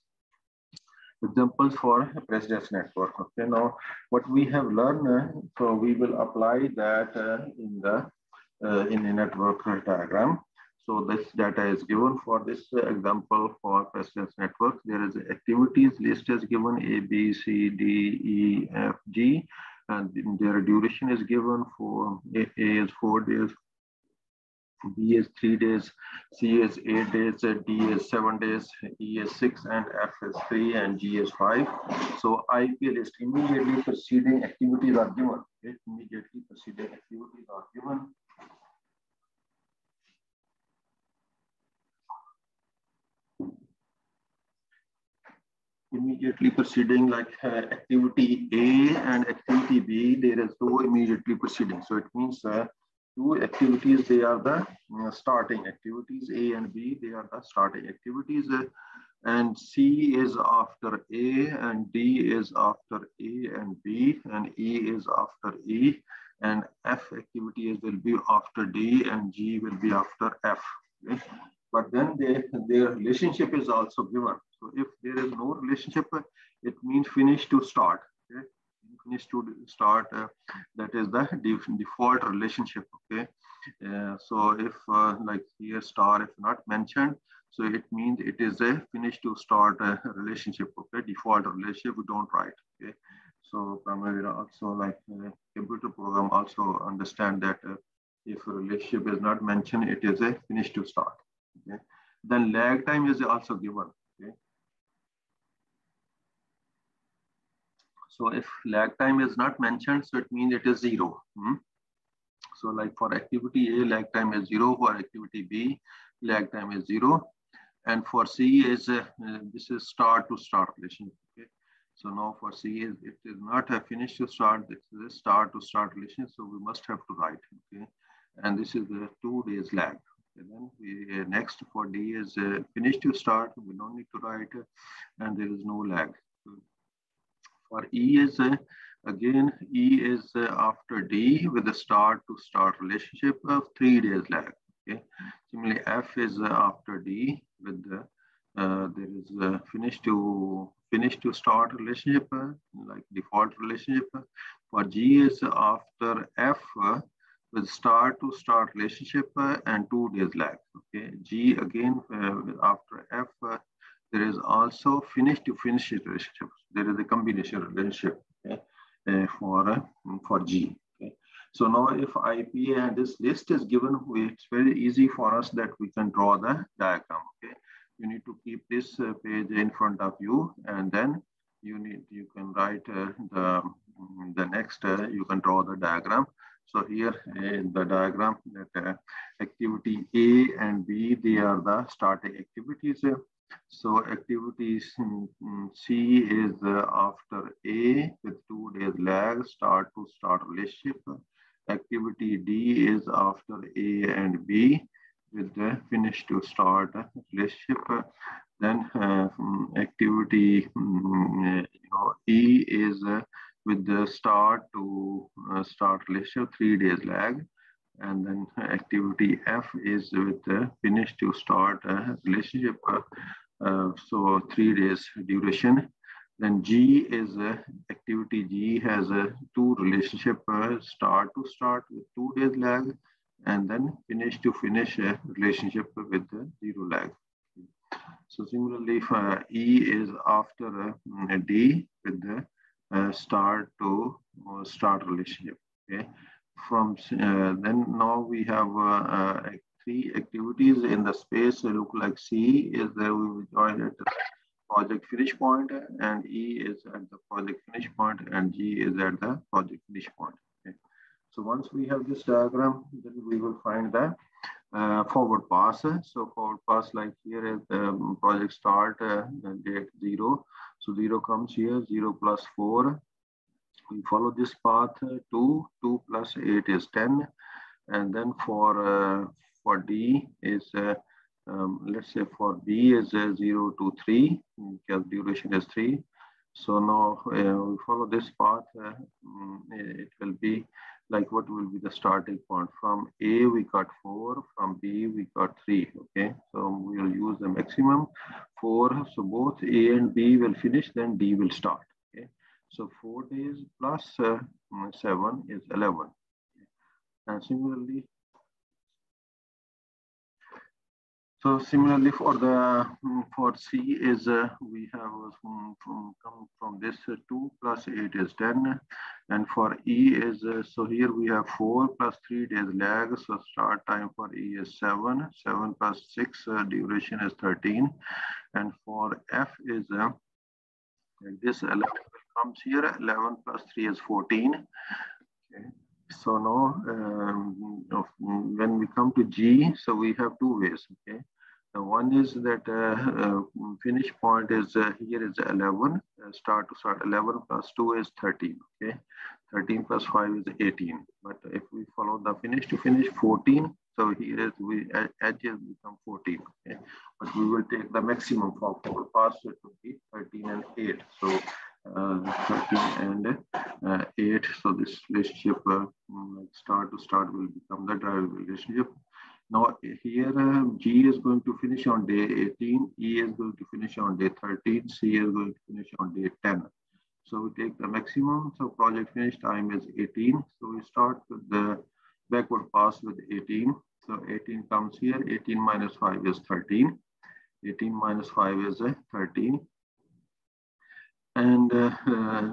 examples for precedence network. Okay, now what we have learned, uh, so we will apply that uh, in the uh, in the network diagram. So this data is given for this example for precedence network. There is activities list is given A, B, C, D, E, F, G, and their duration is given for A, A is four days, B is three days, C is eight days, D is seven days, E is six, and F is three, and G is five. So IP list immediately preceding activities are given. Immediately preceding activities are given. immediately preceding like uh, activity A and activity B, there is no immediately preceding. So it means uh, two activities, they are the starting activities, A and B, they are the starting activities. And C is after A and D is after A and B and E is after E and F activities will be after D and G will be after F. Okay? But then they, their relationship is also given. So if there is no relationship, it means finish to start. Finish to start, uh, that is the def default relationship. Okay. Uh, so if uh, like here star if not mentioned, so it means it is a finish to start a relationship, okay? Default relationship, we don't write, okay? So also like computer program also understand that if a relationship is not mentioned, it is a finish to start, okay? Then lag time is also given, okay? So if lag time is not mentioned, so it means it is zero. Hmm? So like for activity A, lag time is zero. For activity B, lag time is zero. And for C is, uh, uh, this is start to start relation. Okay. So now for C is, it is not a finish to start, this is a start to start relation. So we must have to write, okay. And this is the two days lag. Then we, uh, next for D is uh, finish to start, we don't need to write, uh, and there is no lag. For E is, uh, again, E is after D with the start to start relationship of three days lag. Okay. Similarly, F is after D with the uh, there is a finish to finish to start relationship uh, like default relationship. For G is after F uh, with start to start relationship and two days lag. Okay. G again after F there is also finish to finish relationship. There is a combination relationship okay, uh, for uh, for G. So now if IPA and this list is given, it's very easy for us that we can draw the diagram, okay? You need to keep this uh, page in front of you and then you need, you can write uh, the, the next, uh, you can draw the diagram. So here in the diagram that uh, activity A and B, they are the starting activities. So activities C is uh, after A with two days lag, start to start relationship. Activity D is after A and B with the finish to start relationship. Then uh, activity um, you know, E is uh, with the start to uh, start relationship, three days lag. And then activity F is with the finish to start relationship. Uh, so three days duration. Then G is uh, activity G has a two relationship uh, start to start with two days lag and then finish to finish a relationship with zero lag. So similarly, uh, E is after uh, a D with the uh, start to uh, start relationship. Okay. From then now we have three activities in the space they look like C is there we will join at project finish point and E is at the project finish point and G is at the project finish point. Okay. So once we have this diagram, then we will find the uh, forward pass. So forward pass like here is the um, project start uh, date zero. So zero comes here, zero plus four. We follow this path, uh, two, two plus eight is 10. And then for, uh, for D is uh, um, let's say for B is uh, 0 to 3, because duration is 3. So now we follow this path, mm, it will be like what will be the starting point. From A we got 4, from B we got 3, okay? So we will use the maximum 4. So both A and B will finish, then D will start? So 4 days plus, uh, 7 is 11. And similarly, So similarly for the mm, for C is uh, we have from, from come from this uh, 2 plus 8 is 10 and for E is uh, so here we have 4 plus 3 days lag. So start time for E is 7 7 plus 6 uh, duration is 13 and for F is uh, this 11 comes here 11 plus 3 is 14 okay. So now, um, when we come to G, so we have two ways, okay? The one is that uh, uh, finish point is uh, here is 11, start to start 11 plus 2 is 13, okay? 13 plus 5 is 18. But if we follow the finish to finish 14, so here is we edge edges become 14. Okay? But we will take the maximum for forward pass, it will be 13 and 8. So uh, 13 and uh, 8. So this relationship uh, start to start will become the driver relationship. Now here uh, G is going to finish on day 18, E is going to finish on day 13, C is going to finish on day 10. So we take the maximum. So project finish time is 18. So we start with the backward pass with 18. So 18 comes here, 18 minus 5 is 13. 18 minus 5 is uh, 13. And uh, uh,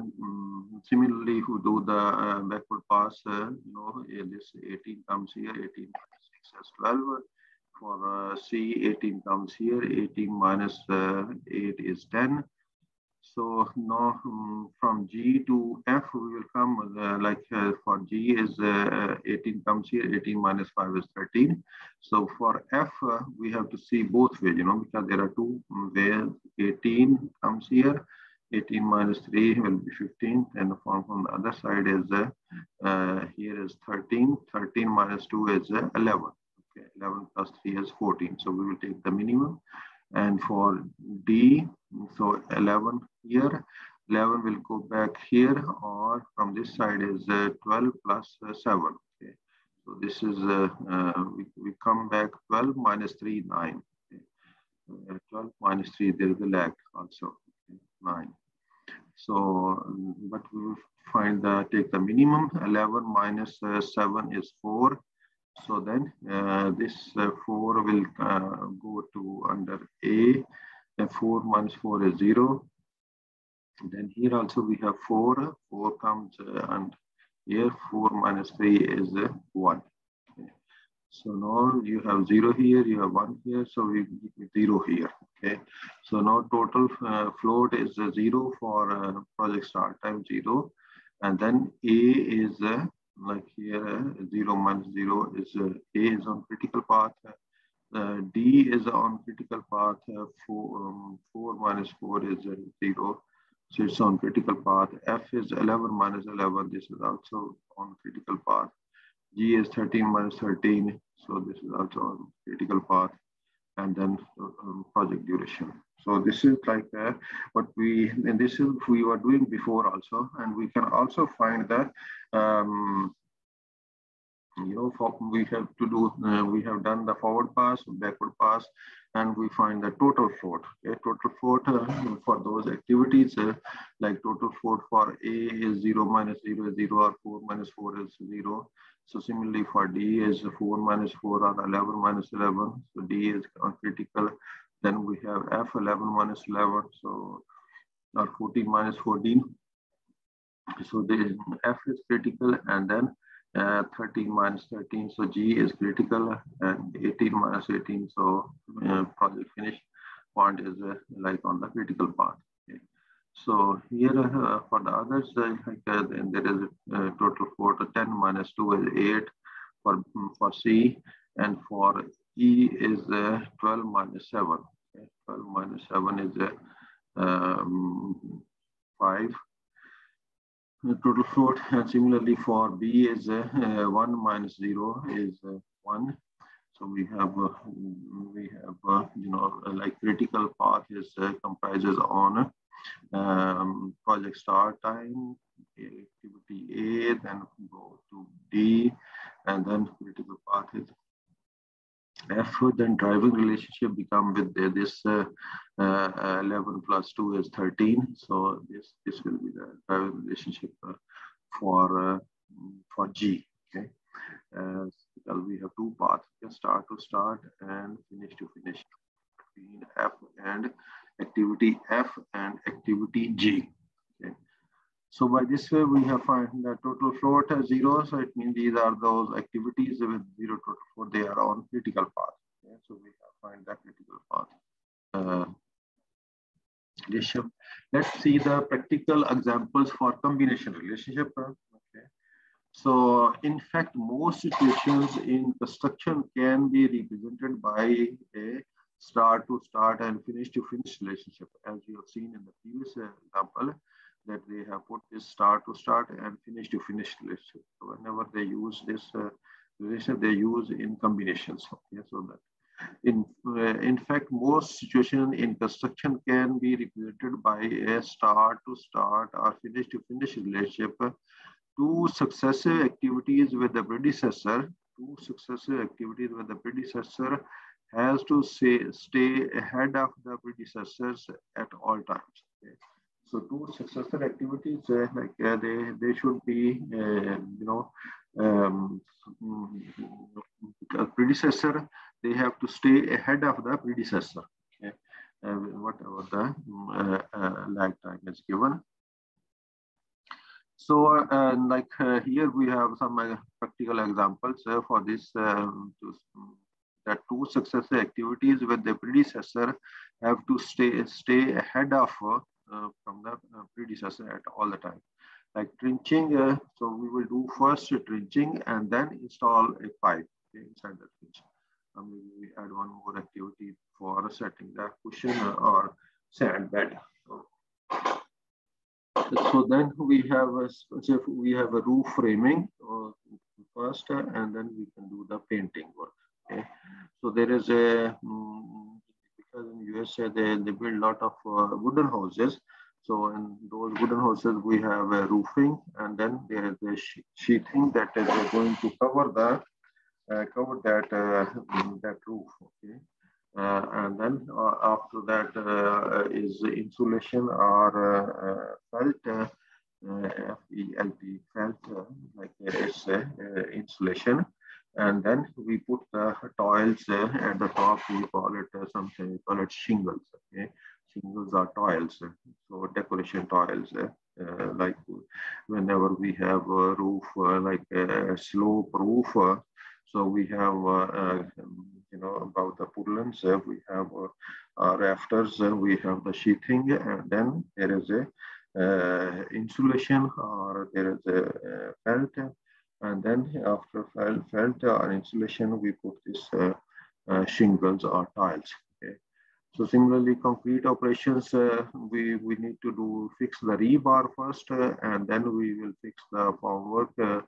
similarly, who do the uh, backward pass, uh, you know, this 18 comes here, 18 minus 6 is 12. For C, 18 comes here, 18 minus 8 is 10. So now um, from G to F, we will come uh, like uh, for G is uh, 18 comes here, 18 minus 5 is 13. So for F, we have to see both ways, you know, because there are two ways. 18 comes here, 18 minus 3 will be 15. And the form from the other side is uh, uh, here is 13. 13 minus 2 is 11. Okay, 11 plus 3 is 14. So we will take the minimum. And for D, so 11 here, 11 will go back here, or from this side is uh, 12 plus, uh, 7. Okay. So this is, uh, uh, we, we come back 12 minus 3, 9. Okay. Uh, 12 minus 3, there is a lag also. 9. So, but we will find the, take the minimum, 11 minus, uh, 7 is 4. So then uh, this uh, 4 will uh, go to under A. And 4 minus 4 is 0. Then here also we have 4. 4 comes and here 4 minus 3 is 1. So now you have 0 here, you have 1 here, so we 0 here. Okay. So now total uh, float is 0 for uh, project start time 0. And then A is uh, like here 0 minus 0 is uh, A is on critical path, uh, D is on critical path, uh, 4, um, 4 minus 4 is 0, so it's on critical path. F is 11 minus 11, this is also on critical path. G is 13 minus 13, so this is also on critical path. And then um, project duration. So this is like uh, what we, and this is we were doing before also, and we can also find that, um, you know, for, we have to do, uh, we have done the forward pass, backward pass, and we find the total float. Okay, total float uh, for those activities, uh, like total float for A is zero minus zero is zero, or four minus four is zero. So similarly for D is 4 minus 4 or 11 minus 11. So D is critical then we have F11 minus 11, so or 14 minus 14. So the F is critical and then uh, 13 minus 13. So G is critical and 18 minus 18. So uh, project finish point is uh, like on the critical part. Okay. So here uh, for the others, uh, uh, then there is a total to 10 minus 2 is 8 for, for C and for E is 12 minus 7. 12 minus 7 is um, 5. The total float and similarly for B is uh, 1 minus 0 is 1. So we have, uh, we have, uh, you know, like critical path is uh, comprises on um, project start time, activity A, then go to D, and then critical path is effort and driving relationship become with this uh, uh, 11 plus 2 is 13. So this, this will be the driving relationship uh, for, uh, for G. Okay, because we have two paths, start to start and finish to finish between F and activity F and activity G. So by this way, we have found the total float as zero. So it means these are those activities with zero total float. They are on critical path. Okay? So we have find that critical path. Uh, relationship. Let's see the practical examples for combination relationship. Okay. So in fact, most situations in construction can be represented by a start to start and finish to finish relationship. As you have seen in the previous example, that they have put this start to start and finish to finish relationship. Whenever they use this uh, relationship, they use in combinations. Okay, so that in uh, in fact, most situation in construction can be repeated by a start to start or finish to finish relationship. Two successive activities with the predecessor, two successive activities with the predecessor has to say, stay ahead of the predecessors at all times. Okay. So two successor activities, uh, like uh, they they should be, uh, you know, um, predecessor. They have to stay ahead of the predecessor. Okay, uh, whatever the uh, uh, lag time is given. So, like here we have some practical examples for this. Um, to, that two successive activities with the predecessor have to stay stay ahead of uh, from the uh, predecessor at all the time. Like trenching, uh, so we will do first trenching and then install a pipe okay, inside the trench. And we add one more activity for setting the cushion or sand bed. So, then we have a, we have a roof framing uh, first, uh, and then we can do the painting work. Okay, so there is a because in USA they, they build a lot of uh, wooden houses. So in those wooden houses, we have a roofing and then there is a sheathing that is going to cover the uh, cover that uh, that roof. Okay, uh, and then uh, after that uh, is insulation or felt. F-E-L-T, felt, like it's insulation and then we put the tiles uh, at the top. We call it uh, something, we call it shingles. Okay, shingles are tiles, so decoration tiles. Uh, like whenever we have a roof, uh, like a slope roof, uh, so we have, uh, you know, about the purlins, we have rafters, we have the sheathing, and then there is a insulation or there is a felt and then after felt, or insulation, we put this uh, uh, shingles or tiles. Okay. So similarly, concrete operations, uh, we, we need to do fix the rebar first, and then we will fix the formwork,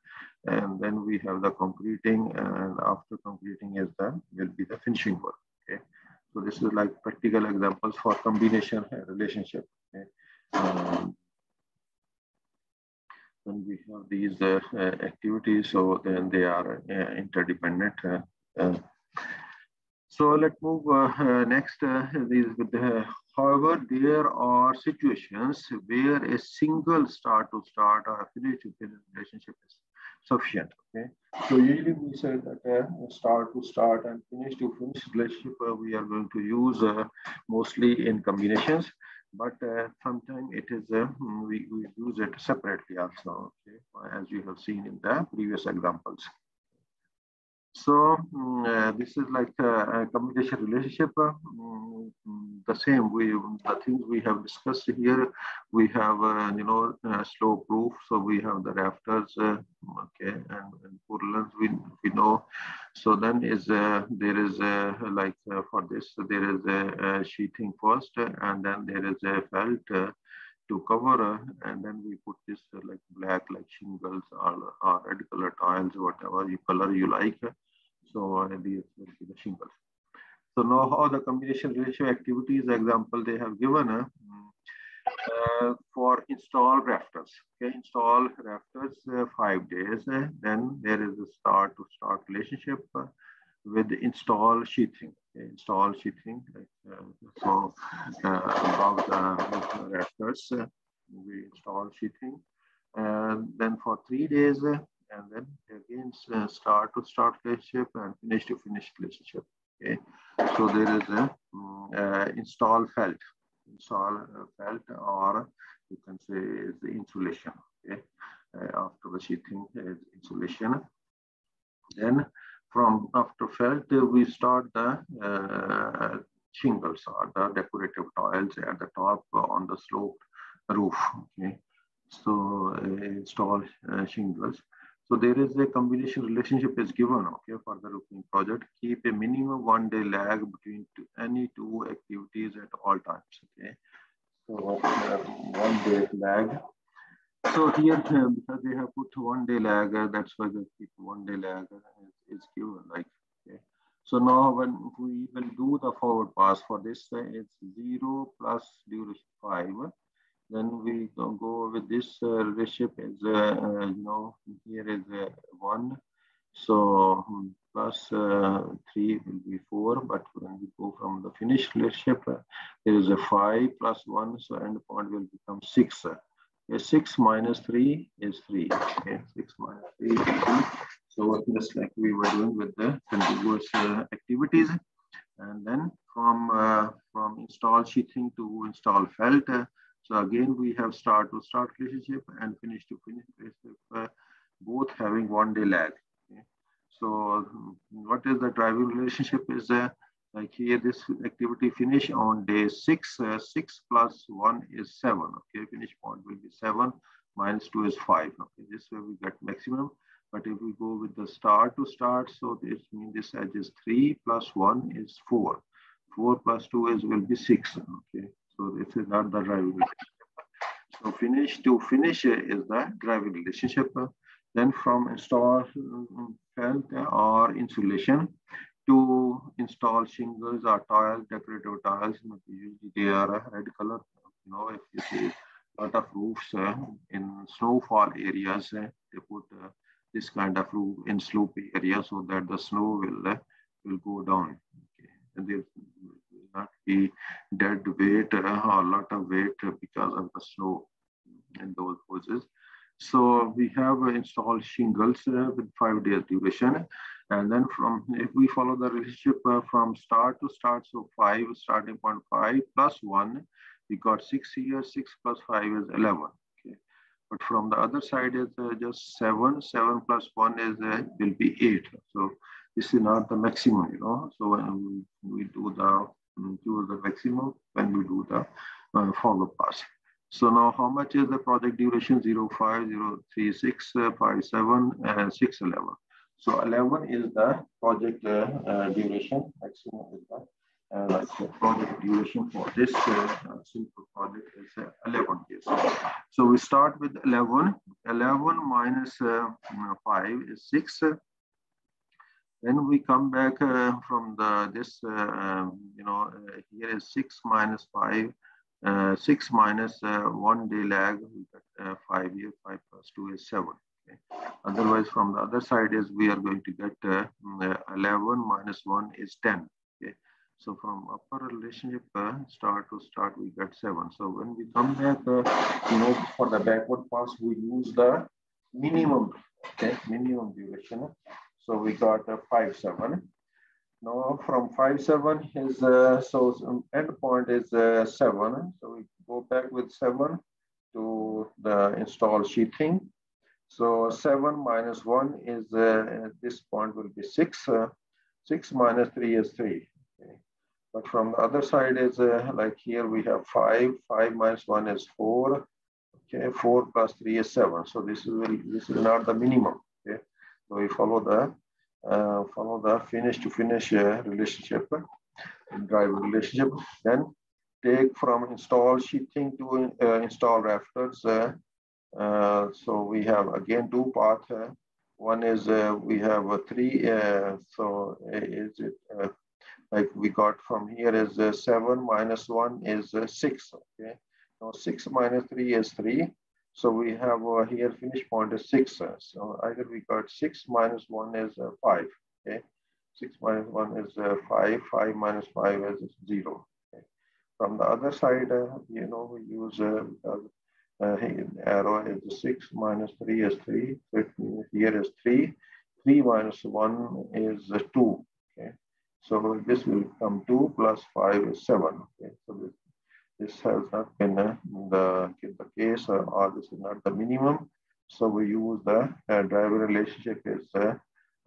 and then we have the concreting, and after concreting is done, will be the finishing work. Okay. So this is like practical examples for combination relationship. Okay. Um, when we have these uh, uh, activities, so then they are uh, interdependent. so let's move next. these with the, however, there are situations where a single start to start or finish to finish relationship is sufficient. Okay, so usually we say that uh, start to start and finish to finish relationship uh, we are going to use uh, mostly in combinations but uh, sometimes it is uh, we, we use it separately also okay, as you have seen in the previous examples so mm, uh, this is like a, a communication relationship. Uh, mm, the same we the things we have discussed here. We have uh, you know uh, slope roof. So we have the rafters. Uh, okay, and, and purlins we we know. So then is uh, there is like for this there is a, a, first, and then there is a felt to cover and then we put this uh, like black like shingles or, or red color tiles whatever you color you like so these will be the shingles. So now how the combination ratio activities example they have given uh, uh, for install rafters. Okay, install rafters uh, five days. Uh, then there is a start to start relationship uh, with install sheathing. Okay, install sheathing. So above the rafters, we install sheathing. And then for three days, and then again uh, start to start relationship and finish to finish relationship. Okay, so there is a uh, install felt, install uh, felt, or you can say is the insulation. Okay, uh, after the sheathing is insulation. Then from after felt, uh, we start the uh, shingles or the decorative tiles at the top on the sloped roof. Okay, so install shingles So there is a combination relationship is given, okay, for the project. Keep a minimum one day lag between two, any two activities at all times, okay. So uh, one day lag. So here, uh, because they have put one day lag, uh, that's why they keep one day lag is, is given, like, okay. So now when we will do the forward pass for this, uh, it's zero plus duration five then we go with this uh, relationship is, uh, uh, you know, here is uh, one. So hmm, plus, uh, three will be four, but when we go from the finished relationship, uh, there is a five plus one, so end point will become six. Okay, six minus three is three. Okay, six minus three three. So just like we were doing with the contiguous activities. And then from, from install sheathing to install felt, so again, we have start to start relationship and finish to finish relationship, uh, both having one day lag. Okay? So what is the driving relationship is uh, like here, this activity finish on day six, uh, six plus one is seven. Okay, finish point will be seven, minus two is five. Okay, this way we get maximum. But if we go with the start to start, so this means this edge is three plus one is four. Four plus two is will be six. Okay, so this is not the driving relationship. So finish to finish is the driving relationship. Then from install felt or insulation to install shingles or tiles, decorative tiles. Usually they are red color. You know, if you see a lot of roofs uh, in snowfall areas, uh, they put uh, this kind of roof in slope area so that the snow will uh, will go down. Okay. And dead weight a lot of weight because of the snow in those hoses. So we have installed shingles uh, with five days duration. And then from, if we follow the relationship uh, from start to start, so five starting point five plus one, we got six here, six plus five is 11. Okay. But from the other side is uh, just seven, seven plus one is, will be eight. So this is not the maximum, you know. So when we do the to the maximum when we do the uh, forward pass. So now how much is the project duration? 0, 5, 0, 3, 6, uh, 5, 7, and 6, 11. So 11 is the project uh, uh, duration, maximum is the, uh, project duration for this uh, simple project is 11 years. So we start with 11. 11 minus, 5 is 6. Then we come back uh, from the this, uh, um, you know, uh, here is 6 minus 5, uh, 6 minus, uh, 1 day lag, we get uh, 5 here, 5 plus 2 is 7. Okay. Otherwise, from the other side is we are going to get mm, 11 minus 1 is 10. Okay. So from upper relationship start to start, we get 7. So when we come back, you know, for the backward pass, we use the minimum, okay, minimum duration. So we got a five seven. Now from five seven is uh, so end point is uh, seven. So we go back with seven to the install sheathing. So seven minus one is uh, this point will be six. Uh, six minus three is three. Okay. But from the other side is uh, like here we have five. Five minus one is four. Okay, four plus three is seven. So this is really, this is not the minimum. So we follow the uh, follow the finish to finish uh, relationship, drive relationship. Then take from install sheathing to uh, install rafters. Uh, uh, so we have again two paths. Uh, one is we have three. so is it like we got from here is seven minus one is six. Okay. Now six minus three is three. So we have uh, here finish point is six. Uh, so either we got six minus one is uh, five. Okay, six minus one is uh, five. Five minus five is zero. Okay? From the other side, uh, you know, we use uh, arrow is six minus three is three. Here is three. Three minus one is two. Okay, so this will come two plus five is seven. Okay, so this this has not been uh, the, the case uh, or this is not the minimum. So we use the uh, driver relationship is uh,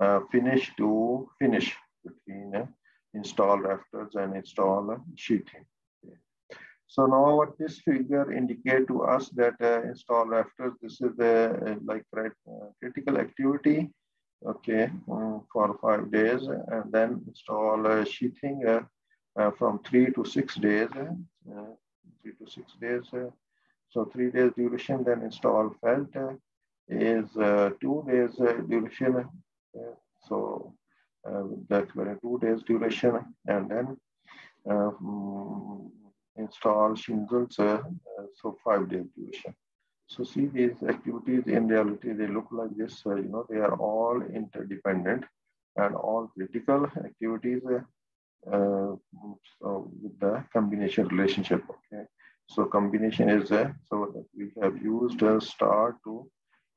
uh, finish to finish between uh, install rafters and install sheathing. So now what this figure indicate to us that uh, install after this is the like critical activity okay um, for five days and then install uh, sheathing uh, uh, from three to six days uh, three to six days so three days duration then install felt is two days duration so that's very two days duration and then um, install shingles so five days duration. So see these activities in reality, they look like this, uh, you know, they are all interdependent and all critical activities uh, uh, so with the combination relationship, okay. So combination is, uh, so that we have used a start to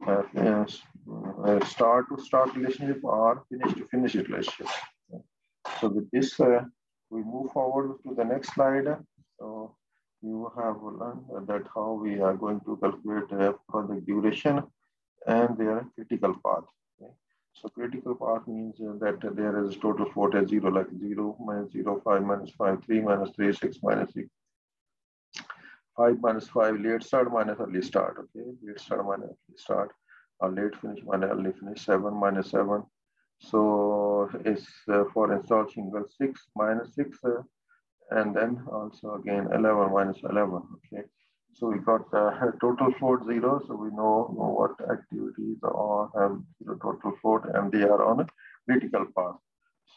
uh, uh, start to start relationship or finish to finish relationship. So with this, we move forward to the next slide. So you have learned that how we are going to calculate a project duration and their critical path. So critical path means that there is total float at zero, like zero minus zero, five minus five, three minus three, six minus six, five minus five, late start minus early start. Okay, late start minus early start, or late finish minus early finish, seven minus seven. So it's uh, for install shingle six minus six. Uh, and then also again 11 minus 11 okay we got uh, total float zero so we know, what activities are have total float and they are on critical path.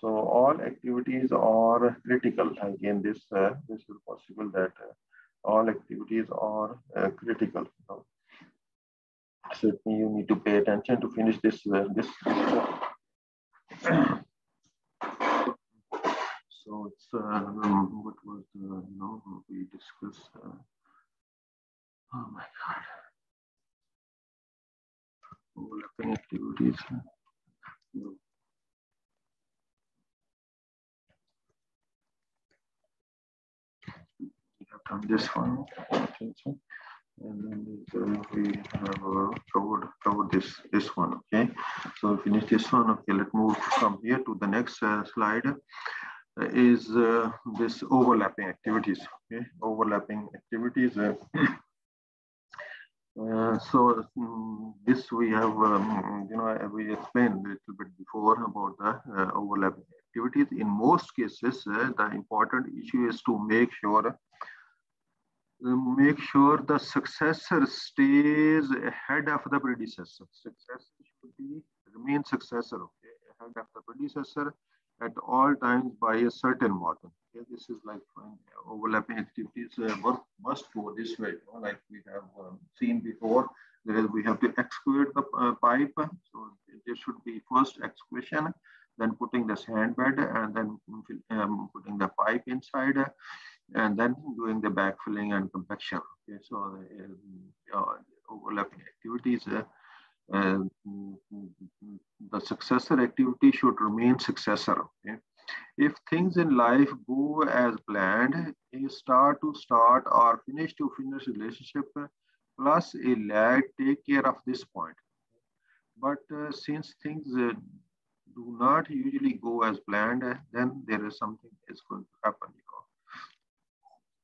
So all activities are critical. Again this uh, this is possible that uh, all activities are uh, critical. So you need to pay attention to finish this uh, this. So it's um, what was the you know we discussed. Uh, oh my God, overlapping activities. We have done this one, and then uh, we have uh, covered covered this this one. Okay, so finish this one. Okay, let's move from here to the next uh, slide is uh, this overlapping activities. Okay, overlapping activities. Uh, so um, this we have, um, you know, we explained a little bit before about the uh, overlapping activities. In most cases, uh, the important issue is to make sure uh, make sure the successor stays ahead of the predecessor. Successor should be remain successor, okay, ahead of the predecessor at all times by a certain margin. Okay, this is like overlapping activities uh, must go this way, you know, like we have um, seen before. There we have to excavate the uh, pipe. So there should be first excavation, then putting the sand bed, and then um, putting the pipe inside, and then doing the backfilling and compaction. Okay, so uh, overlapping activities uh, and the successor activity should remain successor. Okay? If things in life go as planned, a start to start or finish to finish relationship plus a lag take care of this point. But uh, since things uh, do not usually go as planned, then there is something is going to happen. You know?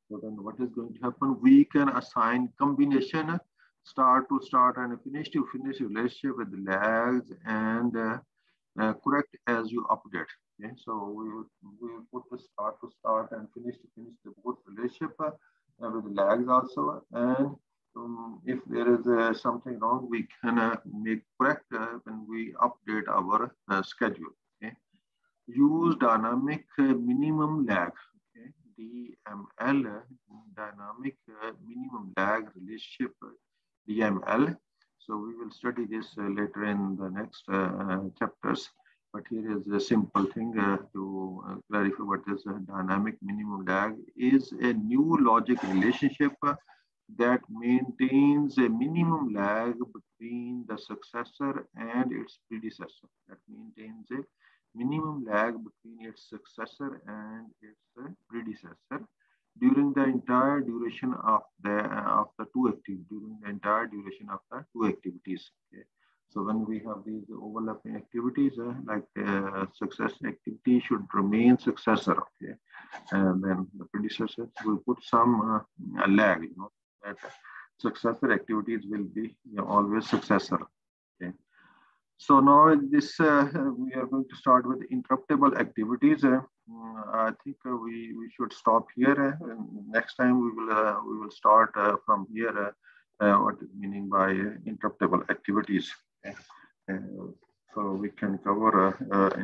So then what is going to happen? We can assign combination start to start and finish to finish relationship with the lags and uh, uh, correct as you update. Okay, so we we put the start to start and finish to finish the both relationship uh, with lags also. And um, if there is uh, something wrong, we can uh, make correct uh, when we update our schedule. Okay, use dynamic minimum lag. DML dynamic minimum lag relationship DML. So we will study this uh, later in the next uh, uh, chapters. But here is a simple thing to clarify what is a dynamic minimum lag is a new logic relationship that maintains a minimum lag between the successor and its predecessor. That maintains a minimum lag between its successor and its predecessor during the entire duration of the of the two activities during the entire duration of the two activities okay so when we have these overlapping activities uh, like uh, success activity should remain successor okay and then the predecessors will put some uh, lag, you know, that successor activities will be you know, always successor. Okay. So now this uh, we are going to start with interruptible activities. Uh, I think uh, we we should stop here. next time we will uh, we will start uh, from here. what meaning by interruptible activities? So we can cover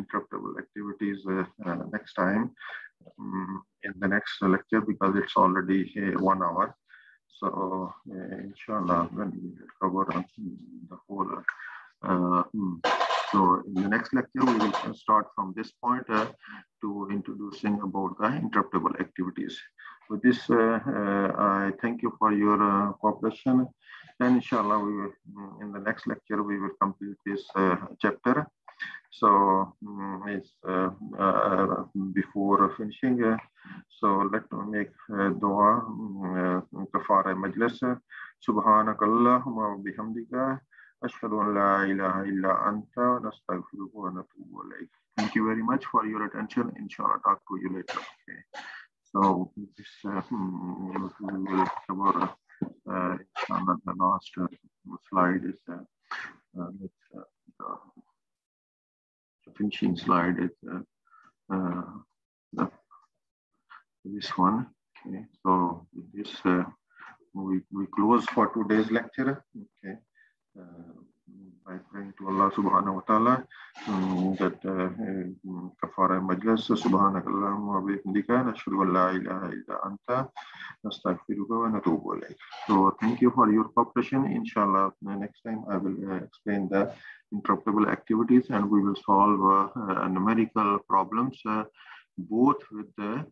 interruptible activities next time um, in the next lecture because it's already one hour. So uh, inshallah, when we cover the whole uh, hmm. So in the next lecture, we will start from this point uh, to introducing about the interruptible activities. With this, uh, uh, I thank you for your uh, cooperation. And inshallah, we mm, in the next lecture, we will complete this chapter. So mm, uh, uh, before finishing, uh, so let me make dua mm, kafara majlis. Subhanakallahumma wa bihamdika. أشهد أن لا إله إلا أنت نستغفرك ونتوب إليك. Thank you very much for your attention. Inshallah, talk to you later. Okay. So this uh, we will cover uh, the last uh, slide is uh, uh, uh, the finishing slide is uh, uh, the, this one. Okay. So this uh, we we close for today's lecture. Okay by praying to Allah subhanahu wa ta'ala um, that kafara majlis subhanakallahumma wa bihamdika nashhadu an la ilaha illa anta nastaghfiruka wa natubu ilayk. So thank you for your cooperation. Inshallah next time i will uh, explain the interruptible activities and we will solve uh, numerical problems uh, both with the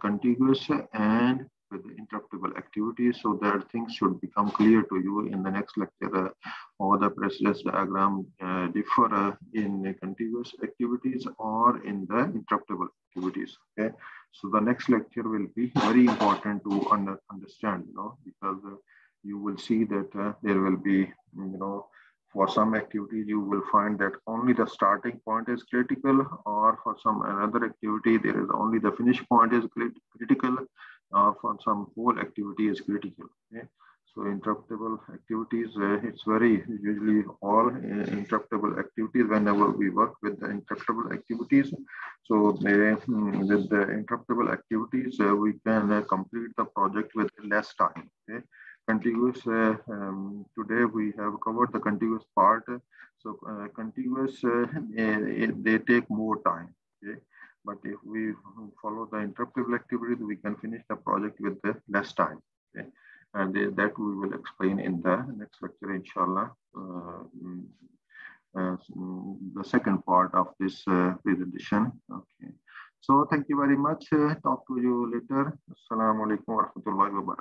contiguous and with the interruptible activities so that things should become clear to you in the next lecture uh, or the precedence diagram uh, differ uh, in contiguous activities or in the interruptible activities okay? So the next lecture will be very important to under, understand you know because uh, you will see that uh, there will be you know for some activities you will find that only the starting point is critical or for some another activity there is only the finish point is critical uh, for some whole activity is critical. Okay? So interruptible activities, uh, it's very usually all uh, interruptible activities whenever we work with the interruptible activities. So uh, with the interruptible activities, uh, we can uh, complete the project with less time. Okay? Contiguous, um, today we have covered the contiguous part. So contiguous, they take more time. Okay? But if we follow the interruptible activities, we can finish the project with the less time. Okay? And that we will explain in the next lecture, inshallah. Uh, uh, the second part of this uh, presentation. Okay. So thank you very much. talk to you later. Assalamu alaikum wa.